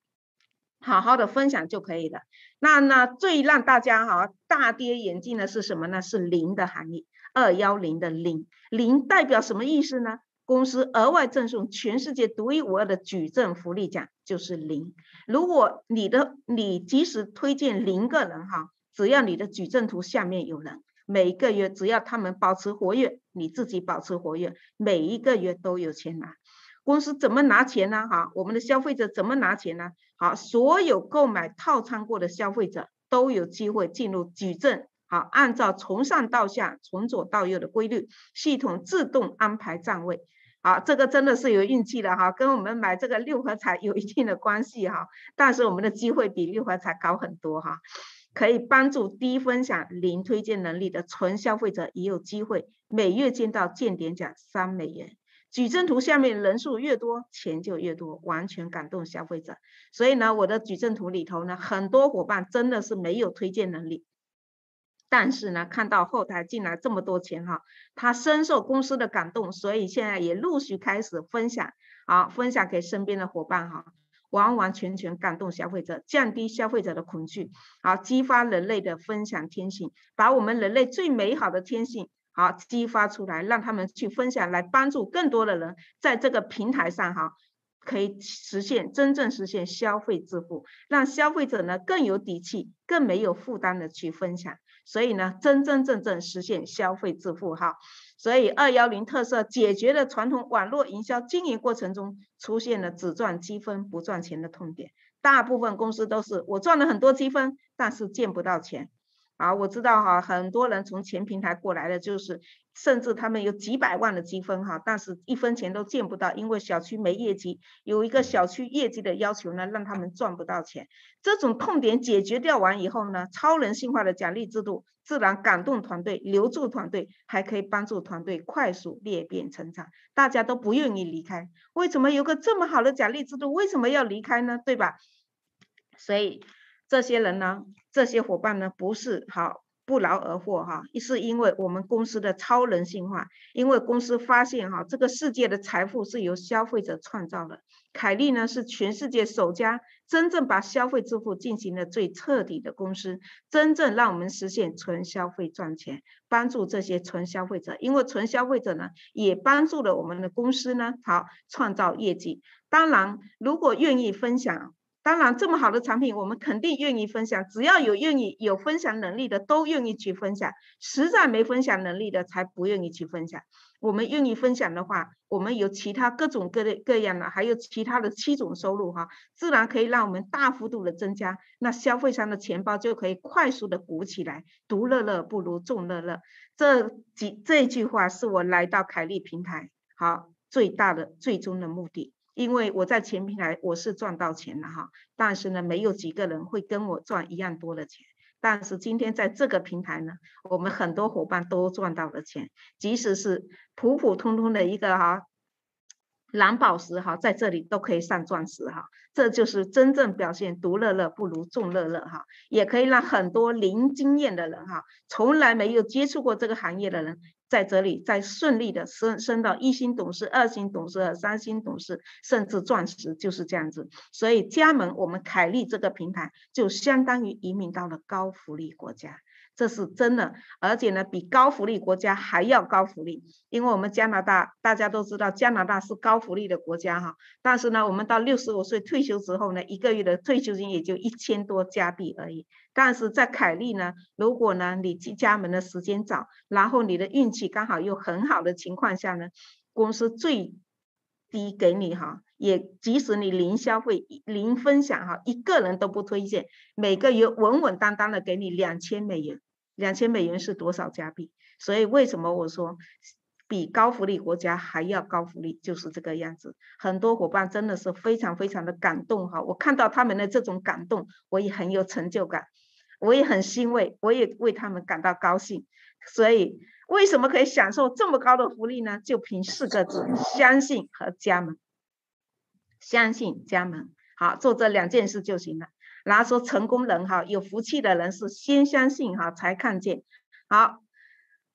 好好的分享就可以了。那那最让大家哈大跌眼镜的是什么呢？是零的含义，二幺零的零，零代表什么意思呢？公司额外赠送全世界独一无二的矩阵福利奖就是零。如果你的你即使推荐零个人哈。只要你的矩阵图下面有人，每一个月只要他们保持活跃，你自己保持活跃，每一个月都有钱拿。公司怎么拿钱呢？哈，我们的消费者怎么拿钱呢？好，所有购买套餐过的消费者都有机会进入矩阵。好，按照从上到下、从左到右的规律，系统自动安排站位。好，这个真的是有运气的哈，跟我们买这个六合彩有一定的关系哈。但是我们的机会比六合彩高很多哈。可以帮助低分享、零推荐能力的纯消费者也有机会每月见到见点奖三美元。矩阵图下面人数越多，钱就越多，完全感动消费者。所以呢，我的矩阵图里头呢，很多伙伴真的是没有推荐能力，但是呢，看到后台进来这么多钱哈，他深受公司的感动，所以现在也陆续开始分享，好分享给身边的伙伴哈。完完全全感动消费者，降低消费者的恐惧，好激发人类的分享天性，把我们人类最美好的天性好激发出来，让他们去分享，来帮助更多的人在这个平台上哈，可以实现真正实现消费致富，让消费者呢更有底气、更没有负担的去分享，所以呢真真正正实现消费致富哈。所以二幺零特色解决了传统网络营销经营过程中出现了只赚积分不赚钱的痛点。大部分公司都是我赚了很多积分，但是见不到钱。啊，我知道哈，很多人从前平台过来的，就是甚至他们有几百万的积分哈，但是一分钱都见不到，因为小区没业绩，有一个小区业绩的要求呢，让他们赚不到钱。这种痛点解决掉完以后呢，超人性化的奖励制度自然感动团队，留住团队，还可以帮助团队快速裂变成长，大家都不愿意离开。为什么有个这么好的奖励制度，为什么要离开呢？对吧？所以。这些人呢，这些伙伴呢，不是好，不劳而获哈，是因为我们公司的超人性化，因为公司发现哈，这个世界的财富是由消费者创造的。凯利呢是全世界首家真正把消费支付进行的最彻底的公司，真正让我们实现纯消费赚钱，帮助这些纯消费者，因为纯消费者呢也帮助了我们的公司呢，好创造业绩。当然，如果愿意分享。当然，这么好的产品，我们肯定愿意分享。只要有愿意有分享能力的，都愿意去分享。实在没分享能力的，才不愿意去分享。我们愿意分享的话，我们有其他各种各类各样的，还有其他的七种收入哈，自然可以让我们大幅度的增加。那消费商的钱包就可以快速的鼓起来。独乐乐不如众乐乐，这几这句话是我来到凯利平台好最大的最终的目的。因为我在前平台我是赚到钱了哈，但是呢，没有几个人会跟我赚一样多的钱。但是今天在这个平台呢，我们很多伙伴都赚到了钱，即使是普普通通的一个哈。蓝宝石哈，在这里都可以上钻石哈，这就是真正表现独乐乐不如众乐乐哈，也可以让很多零经验的人哈，从来没有接触过这个行业的人，在这里再顺利的升升到一星董事、二星董事和、三星董事，甚至钻石就是这样子。所以加盟我们凯利这个平台，就相当于移民到了高福利国家。这是真的，而且呢，比高福利国家还要高福利。因为我们加拿大大家都知道，加拿大是高福利的国家哈。但是呢，我们到六十五岁退休之后呢，一个月的退休金也就一千多加币而已。但是在凯利呢，如果呢你进家门的时间早，然后你的运气刚好又很好的情况下呢，公司最低给你哈，也即使你零消费、零分享哈，一个人都不推荐，每个月稳稳当当的给你两千美元。两千美元是多少加币？所以为什么我说比高福利国家还要高福利，就是这个样子。很多伙伴真的是非常非常的感动哈，我看到他们的这种感动，我也很有成就感，我也很欣慰，我也为他们感到高兴。所以为什么可以享受这么高的福利呢？就凭四个字：相信和加盟。相信加盟，好做这两件事就行了。然后说成功人哈，有福气的人是先相信哈才看见，好，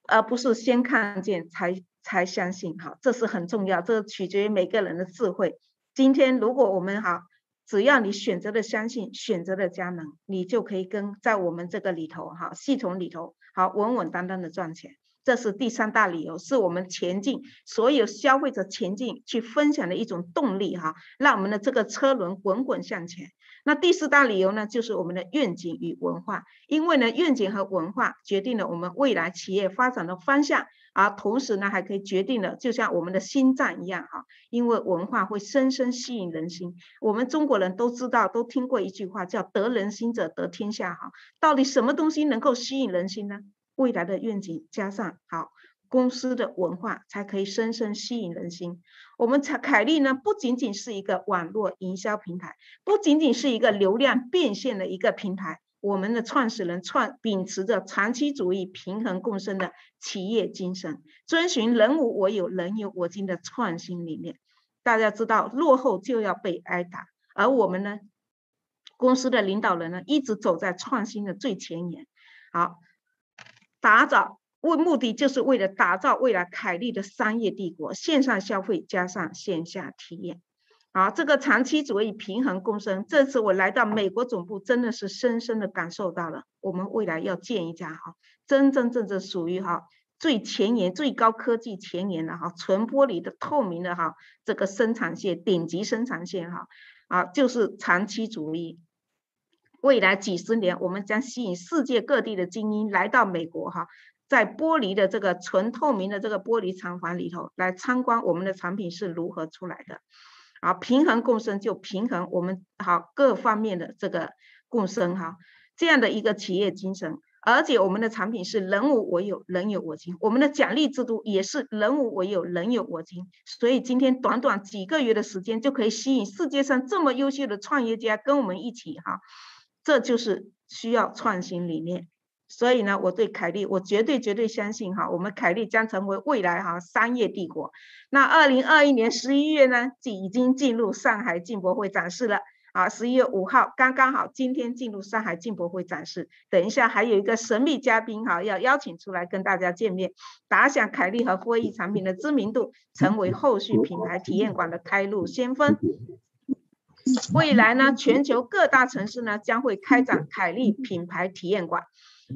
而不是先看见才才相信哈，这是很重要，这取决于每个人的智慧。今天如果我们哈，只要你选择了相信，选择了加盟，你就可以跟在我们这个里头哈系统里头好稳稳当当的赚钱。这是第三大理由，是我们前进所有消费者前进去分享的一种动力哈，让我们的这个车轮滚滚向前。那第四大理由呢，就是我们的愿景与文化，因为呢，愿景和文化决定了我们未来企业发展的方向，而同时呢，还可以决定了，就像我们的心脏一样哈，因为文化会深深吸引人心。我们中国人都知道，都听过一句话叫“得人心者得天下”哈，到底什么东西能够吸引人心呢？未来的愿景加上好。公司的文化才可以深深吸引人心。我们凯凯利呢，不仅仅是一个网络营销平台，不仅仅是一个流量变现的一个平台。我们的创始人创秉持着长期主义、平衡共生的企业精神，遵循“人无我有，人有我精”的创新理念。大家知道，落后就要被挨打，而我们呢，公司的领导人呢，一直走在创新的最前沿。好，打造。为目的就是为了打造未来凯利的商业帝国，线上消费加上线下体验，好，这个长期主义平衡共生。这次我来到美国总部，真的是深深的感受到了，我们未来要建一家哈，真真正正属于哈最前沿、最高科技前沿的哈纯玻璃的透明的哈这个生产线，顶级生产线哈啊，就是长期主义。未来几十年，我们将吸引世界各地的精英来到美国哈。在玻璃的这个纯透明的这个玻璃厂房里头来参观我们的产品是如何出来的，啊，平衡共生就平衡我们好各方面的这个共生哈，这样的一个企业精神，而且我们的产品是人无我有，人有我精，我们的奖励制度也是人无我有，人有我精，所以今天短短几个月的时间就可以吸引世界上这么优秀的创业家跟我们一起哈，这就是需要创新理念。所以呢，我对凯利，我绝对绝对相信哈，我们凯利将成为未来哈商业帝国。那二零二一年十一月呢，就已经进入上海进博会展示了啊，十一月五号刚刚好，今天进入上海进博会展示。等一下还有一个神秘嘉宾哈，要邀请出来跟大家见面，打响凯利和波益产品的知名度，成为后续品牌体验馆的开路先锋。未来呢，全球各大城市呢将会开展凯利品牌体验馆。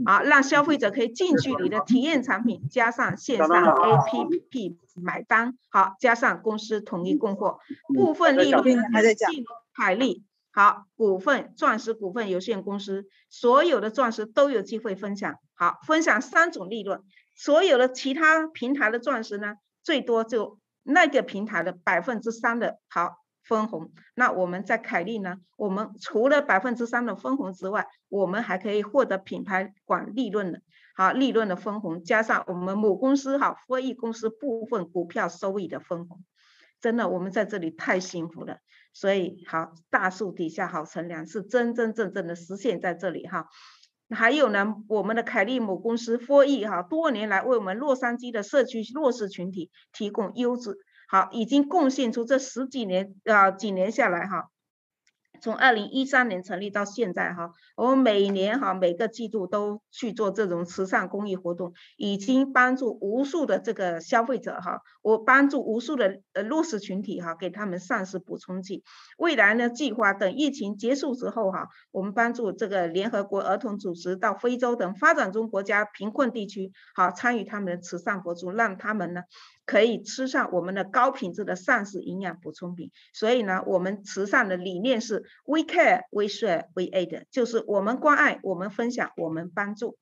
啊，让消费者可以近距离的体验产品，加上线上 APP 买单，好，加上公司统一供货，部分利润进海利，好，股份钻石股份有限公司，所有的钻石都有机会分享，好，分享三种利润，所有的其他平台的钻石呢，最多就那个平台的百分之三的，好。分红，那我们在凯利呢？我们除了百分之三的分红之外，我们还可以获得品牌管利润的，好利润的分红，加上我们母公司哈获益公司部分股票收益的分红，真的我们在这里太幸福了。所以好大树底下好乘凉是真真正正的实现在这里哈。还有呢，我们的凯利母公司获益哈多年来为我们洛杉矶的社区弱势群体提供优质。好，已经贡献出这十几年啊，几年下来哈。从二零一三年成立到现在哈，我们每年哈每个季度都去做这种慈善公益活动，已经帮助无数的这个消费者哈，我帮助无数的呃弱势群体哈，给他们膳食补充剂。未来呢，计划等疫情结束之后哈，我们帮助这个联合国儿童组织到非洲等发展中国家贫困地区，好参与他们的慈善活动，让他们呢。可以吃上我们的高品质的膳食营养补充品，所以呢，我们慈善的理念是 We care, we share, we aid，就是我们关爱，我们分享，我们帮助。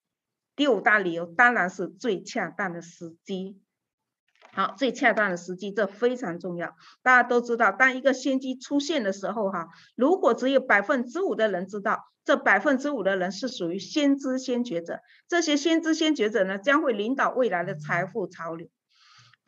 第五大理由当然是最恰当的时机。好，最恰当的时机这非常重要。大家都知道，当一个先机出现的时候，哈，如果只有百分之五的人知道，这百分之五的人是属于先知先觉者，这些先知先觉者呢，将会领导未来的财富潮流。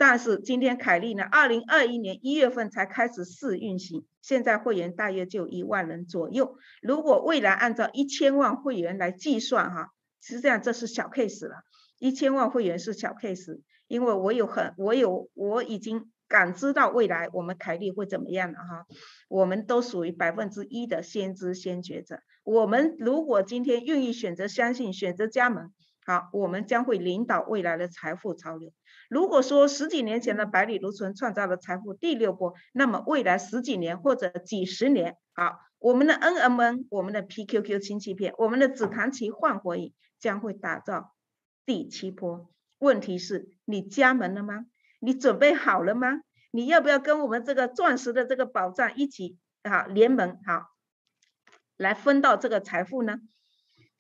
但是今天凯利呢，二零二一年一月份才开始试运行，现在会员大约就一万人左右。如果未来按照一千万会员来计算，哈，实际上这是小 case 了。一千万会员是小 case，因为我有很，我有，我已经感知到未来我们凯利会怎么样了哈。我们都属于百分之一的先知先觉者。我们如果今天愿意选择相信，选择加盟，好，我们将会领导未来的财富潮流。如果说十几年前的百里芦醇创造了财富第六波，那么未来十几年或者几十年，好，我们的 NMN、我们的 PQQ 氢气片、我们的紫檀奇焕活饮将会打造第七波。问题是，你加盟了吗？你准备好了吗？你要不要跟我们这个钻石的这个宝藏一起啊联盟好，来分到这个财富呢？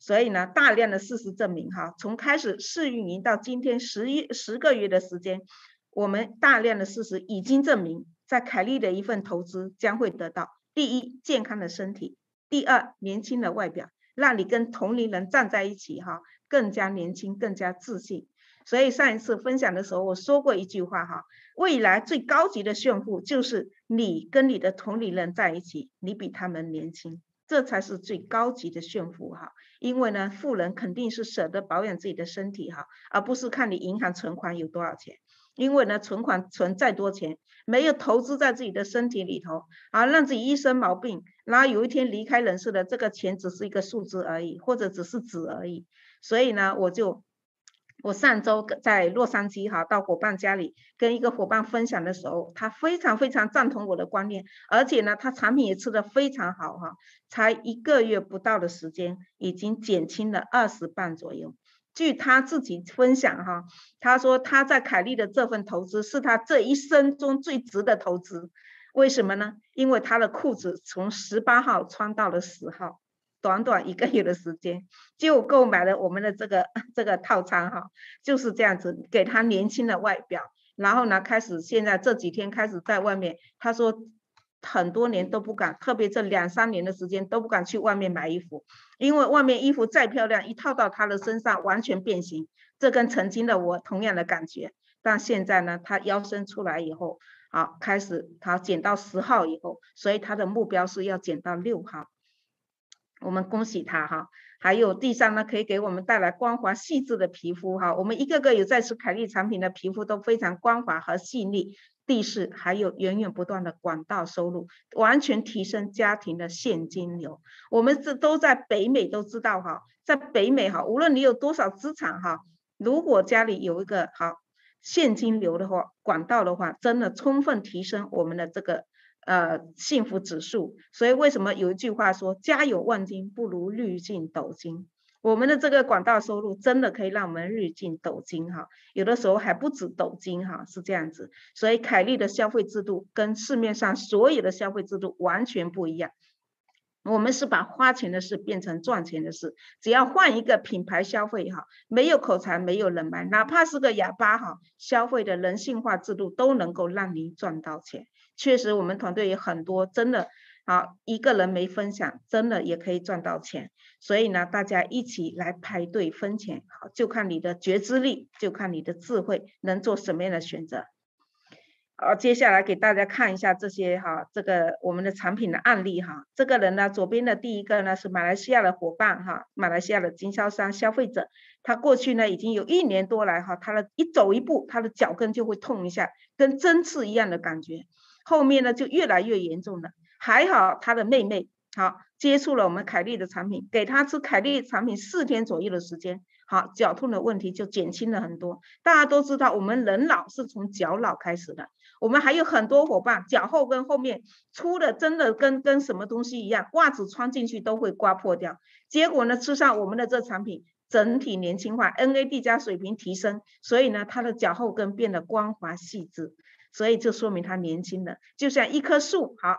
所以呢，大量的事实证明，哈，从开始试运营到今天十一十个月的时间，我们大量的事实已经证明，在凯利的一份投资将会得到第一健康的身体，第二年轻的外表，让你跟同龄人站在一起，哈，更加年轻，更加自信。所以上一次分享的时候，我说过一句话，哈，未来最高级的炫富就是你跟你的同龄人在一起，你比他们年轻。这才是最高级的炫富哈，因为呢，富人肯定是舍得保养自己的身体哈，而不是看你银行存款有多少钱。因为呢，存款存再多钱，没有投资在自己的身体里头，啊，让自己一身毛病，然后有一天离开人世的这个钱只是一个数字而已，或者只是纸而已。所以呢，我就。我上周在洛杉矶哈，到伙伴家里跟一个伙伴分享的时候，他非常非常赞同我的观念，而且呢，他产品也吃的非常好哈，才一个月不到的时间，已经减轻了二十磅左右。据他自己分享哈，他说他在凯利的这份投资是他这一生中最值的投资，为什么呢？因为他的裤子从十八号穿到了十号。短短一个月的时间就购买了我们的这个这个套餐哈，就是这样子给他年轻的外表，然后呢开始现在这几天开始在外面，他说很多年都不敢，特别这两三年的时间都不敢去外面买衣服，因为外面衣服再漂亮，一套到他的身上完全变形。这跟曾经的我同样的感觉，但现在呢，他腰身出来以后，好开始他减到十号以后，所以他的目标是要减到六号。我们恭喜他哈，还有第三呢，可以给我们带来光滑细致的皮肤哈。我们一个个有在吃凯利产品的皮肤都非常光滑和细腻。第四，还有源源不断的管道收入，完全提升家庭的现金流。我们这都在北美都知道哈，在北美哈，无论你有多少资产哈，如果家里有一个好现金流的话，管道的话，真的充分提升我们的这个呃幸福指数。所以为什么有一句话说，家有万金不如日进斗金。我们的这个管道收入真的可以让我们日进斗金哈，有的时候还不止斗金哈，是这样子。所以凯利的消费制度跟市面上所有的消费制度完全不一样。我们是把花钱的事变成赚钱的事，只要换一个品牌消费哈，没有口才，没有人脉，哪怕是个哑巴哈，消费的人性化制度都能够让您赚到钱。确实，我们团队有很多真的。啊，一个人没分享，真的也可以赚到钱。所以呢，大家一起来排队分钱，好，就看你的觉知力，就看你的智慧，能做什么样的选择。好，接下来给大家看一下这些哈，这个我们的产品的案例哈。这个人呢，左边的第一个呢是马来西亚的伙伴哈，马来西亚的经销商消费者，他过去呢已经有一年多来哈，他的一走一步，他的脚跟就会痛一下，跟针刺一样的感觉，后面呢就越来越严重了。还好他的妹妹好接触了我们凯利的产品，给他吃凯利产品四天左右的时间，好脚痛的问题就减轻了很多。大家都知道，我们人老是从脚老开始的。我们还有很多伙伴脚后跟后面粗的，真的跟跟什么东西一样，袜子穿进去都会刮破掉。结果呢，吃上我们的这产品，整体年轻化，NAD 加水平提升，所以呢，他的脚后跟变得光滑细致，所以就说明他年轻了，就像一棵树好。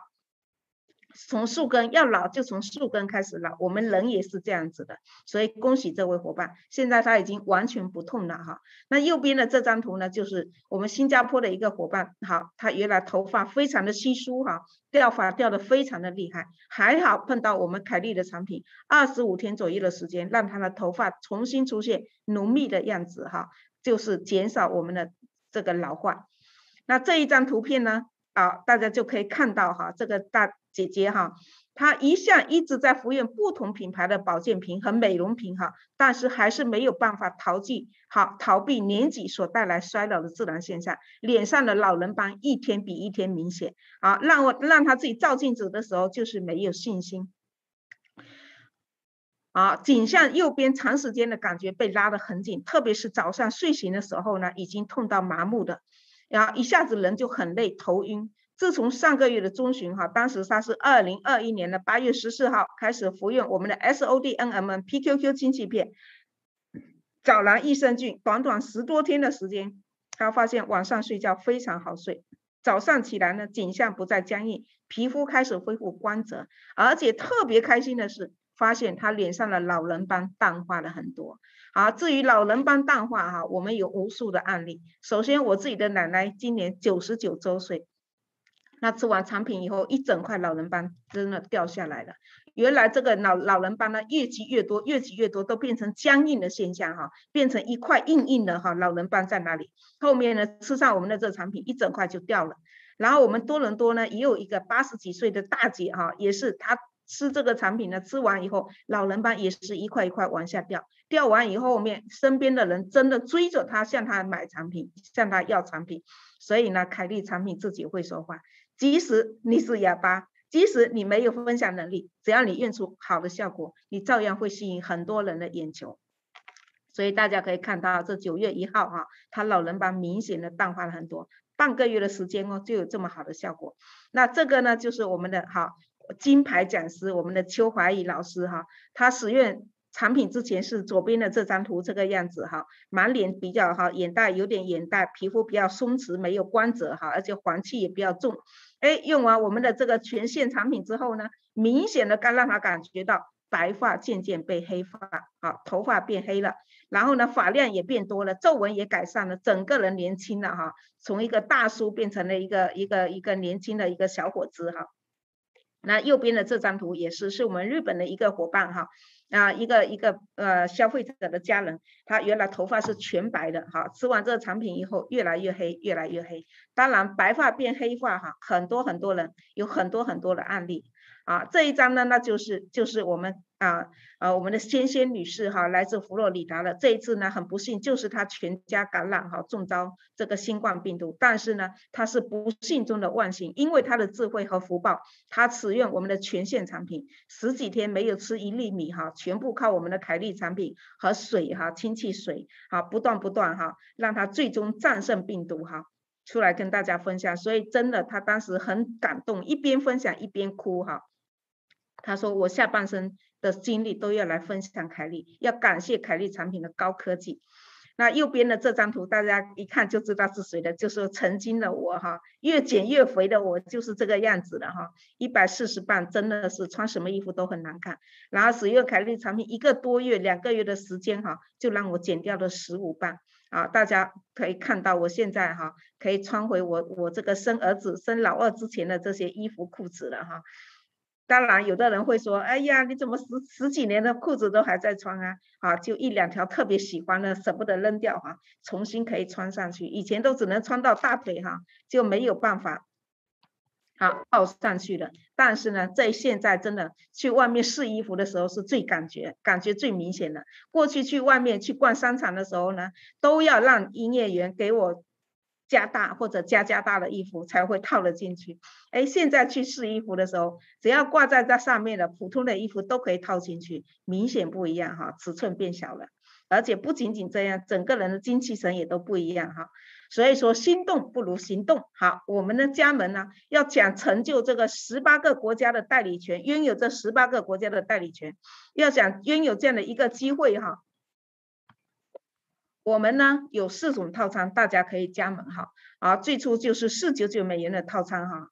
从树根要老，就从树根开始老。我们人也是这样子的，所以恭喜这位伙伴，现在他已经完全不痛了哈。那右边的这张图呢，就是我们新加坡的一个伙伴，好，他原来头发非常的稀疏哈，掉发掉的非常的厉害，还好碰到我们凯利的产品，二十五天左右的时间，让他的头发重新出现浓密的样子哈，就是减少我们的这个老化。那这一张图片呢，啊，大家就可以看到哈，这个大。姐姐哈，她一向一直在服用不同品牌的保健品和美容品哈，但是还是没有办法逃避好逃避年纪所带来衰老的自然现象，脸上的老人斑一天比一天明显啊，让我让她自己照镜子的时候就是没有信心。啊，颈项右边长时间的感觉被拉得很紧，特别是早上睡醒的时候呢，已经痛到麻木的，然后一下子人就很累，头晕。自从上个月的中旬哈，当时他是二零二一年的八月十四号开始服用我们的 SOD NMPQQ 清气片，早蓝益生菌，短短十多天的时间，他发现晚上睡觉非常好睡，早上起来呢，颈项不再僵硬，皮肤开始恢复光泽，而且特别开心的是，发现他脸上的老人斑淡化了很多。好，至于老人斑淡化哈，我们有无数的案例。首先，我自己的奶奶今年九十九周岁。那吃完产品以后，一整块老人斑真的掉下来了。原来这个老老人斑呢，越积越多，越积越多，都变成僵硬的现象哈，变成一块硬硬的哈，老人斑在那里？后面呢，吃上我们的这个产品，一整块就掉了。然后我们多伦多呢，也有一个八十几岁的大姐哈，也是她吃这个产品呢，吃完以后，老人斑也是一块一块往下掉。掉完以后，面身边的人真的追着他，向他买产品，向他要产品。所以呢，凯利产品自己会说话。即使你是哑巴，即使你没有分享能力，只要你用出好的效果，你照样会吸引很多人的眼球。所以大家可以看到，这九月一号哈，他老人斑明显的淡化了很多，半个月的时间哦，就有这么好的效果。那这个呢，就是我们的哈金牌讲师，我们的邱怀宇老师哈，他使用。产品之前是左边的这张图这个样子哈，满脸比较哈，眼袋有点眼袋，皮肤比较松弛，没有光泽哈，而且黄气也比较重。哎，用完我们的这个全线产品之后呢，明显的刚让他感觉到白发渐渐被黑发，好，头发变黑了，然后呢，发量也变多了，皱纹也改善了，整个人年轻了哈，从一个大叔变成了一个一个一个年轻的一个小伙子哈。那右边的这张图也是，是我们日本的一个伙伴哈。啊，一个一个呃消费者的家人，他原来头发是全白的，哈，吃完这个产品以后越来越黑，越来越黑。当然，白发变黑发哈，很多很多人有很多很多的案例。啊，这一张呢，那就是就是我们啊啊我们的仙仙女士哈，来自佛罗里达的。这一次呢，很不幸就是她全家感染哈，中招这个新冠病毒。但是呢，她是不幸中的万幸，因为她的智慧和福报，她使用我们的全线产品，十几天没有吃一粒米哈，全部靠我们的凯利产品和水哈，氢气水啊，不断不断哈，让她最终战胜病毒哈。出来跟大家分享，所以真的，他当时很感动，一边分享一边哭哈。他说：“我下半生的经历都要来分享凯利，要感谢凯利产品的高科技。”那右边的这张图，大家一看就知道是谁的，就是曾经的我哈，越减越肥的我就是这个样子的哈，一百四十磅真的是穿什么衣服都很难看。然后使用凯利产品一个多月、两个月的时间哈，就让我减掉了十五磅。啊，大家可以看到我现在哈，可以穿回我我这个生儿子、生老二之前的这些衣服裤子了哈。当然，有的人会说，哎呀，你怎么十十几年的裤子都还在穿啊？啊，就一两条特别喜欢的，舍不得扔掉哈，重新可以穿上去。以前都只能穿到大腿哈，就没有办法。好套上去了，但是呢，在现在真的去外面试衣服的时候是最感觉感觉最明显的。过去去外面去逛商场的时候呢，都要让营业员给我加大或者加加大的衣服才会套得进去。哎，现在去试衣服的时候，只要挂在这上面的普通的衣服都可以套进去，明显不一样哈，尺寸变小了，而且不仅仅这样，整个人的精气神也都不一样哈。所以说，心动不如行动。好，我们的家门呢，要想成就这个十八个国家的代理权，拥有这十八个国家的代理权，要想拥有这样的一个机会哈，我们呢有四种套餐，大家可以加盟哈。啊，最初就是四九九美元的套餐哈，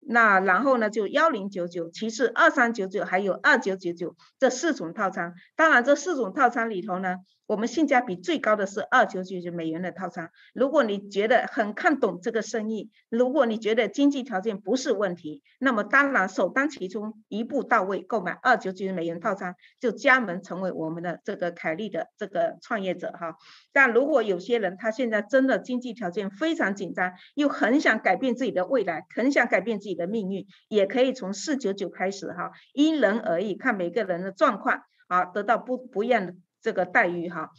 那然后呢就幺零九九，其次二三九九，还有二九九九这四种套餐。当然，这四种套餐里头呢。我们性价比最高的是二九九九美元的套餐。如果你觉得很看懂这个生意，如果你觉得经济条件不是问题，那么当然首当其冲，一步到位购买二九九美元套餐，就加盟成为我们的这个凯利的这个创业者哈。但如果有些人他现在真的经济条件非常紧张，又很想改变自己的未来，很想改变自己的命运，也可以从四九九开始哈，因人而异，看每个人的状况啊，得到不不一样的。这个待遇哈，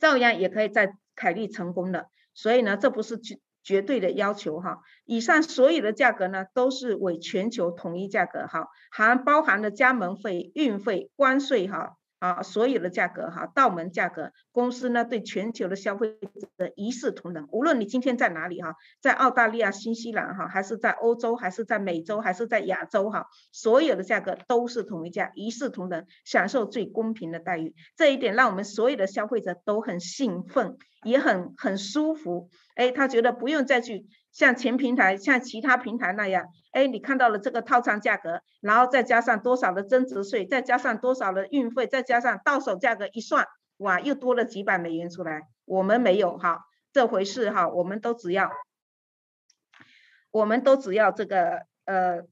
照样也可以在凯利成功的，所以呢，这不是绝绝对的要求哈。以上所有的价格呢，都是为全球统一价格哈，含包含的加盟费、运费、关税哈。啊，所有的价格哈，道门价格，公司呢对全球的消费者一视同仁，无论你今天在哪里哈，在澳大利亚、新西兰哈，还是在欧洲，还是在美洲，还是在亚洲哈，所有的价格都是同一价，一视同仁，享受最公平的待遇。这一点让我们所有的消费者都很兴奋，也很很舒服。哎，他觉得不用再去。像前平台、像其他平台那样，哎，你看到了这个套餐价格，然后再加上多少的增值税，再加上多少的运费，再加上到手价格一算，哇，又多了几百美元出来。我们没有哈这回事哈，我们都只要，我们都只要这个呃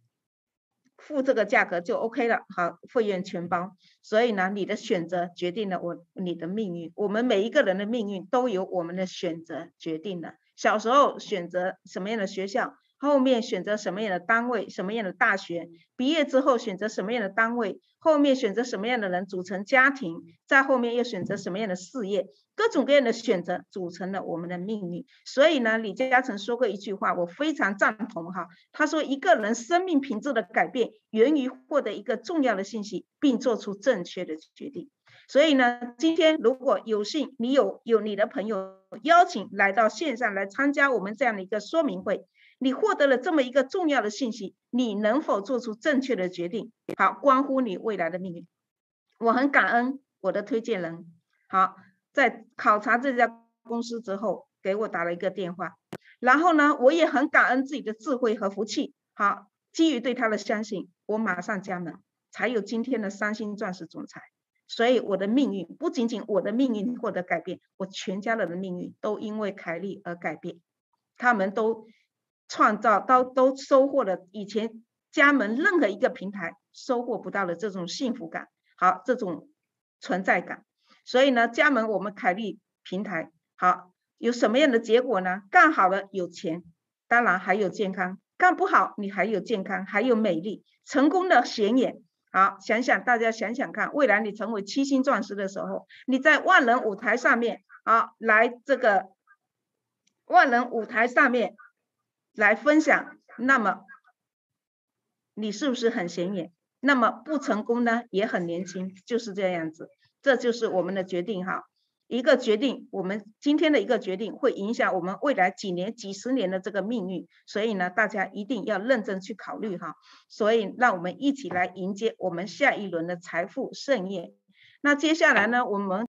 付这个价格就 OK 了，好，会员全包。所以呢，你的选择决定了我你的命运，我们每一个人的命运都由我们的选择决定了。小时候选择什么样的学校，后面选择什么样的单位，什么样的大学，毕业之后选择什么样的单位，后面选择什么样的人组成家庭，在后面又选择什么样的事业，各种各样的选择组成了我们的命运。所以呢，李嘉诚说过一句话，我非常赞同哈。他说，一个人生命品质的改变，源于获得一个重要的信息，并做出正确的决定。所以呢，今天如果有幸你有有你的朋友邀请来到线上来参加我们这样的一个说明会，你获得了这么一个重要的信息，你能否做出正确的决定？好，关乎你未来的命运。我很感恩我的推荐人，好，在考察这家公司之后给我打了一个电话，然后呢，我也很感恩自己的智慧和福气，好，基于对他的相信，我马上加盟，才有今天的三星钻石总裁。所以我的命运不仅仅我的命运获得改变，我全家人的命运都因为凯利而改变，他们都创造都都收获了以前加盟任何一个平台收获不到的这种幸福感，好这种存在感。所以呢，加盟我们凯利平台，好有什么样的结果呢？干好了有钱，当然还有健康，干不好，你还有健康，还有美丽，成功的显眼。好，想想大家想想看，未来你成为七星钻石的时候，你在万人舞台上面，啊，来这个万人舞台上面来分享，那么你是不是很显眼？那么不成功呢，也很年轻，就是这样子，这就是我们的决定哈。一个决定，我们今天的一个决定会影响我们未来几年、几十年的这个命运，所以呢，大家一定要认真去考虑哈。所以，让我们一起来迎接我们下一轮的财富盛宴。那接下来呢，我们。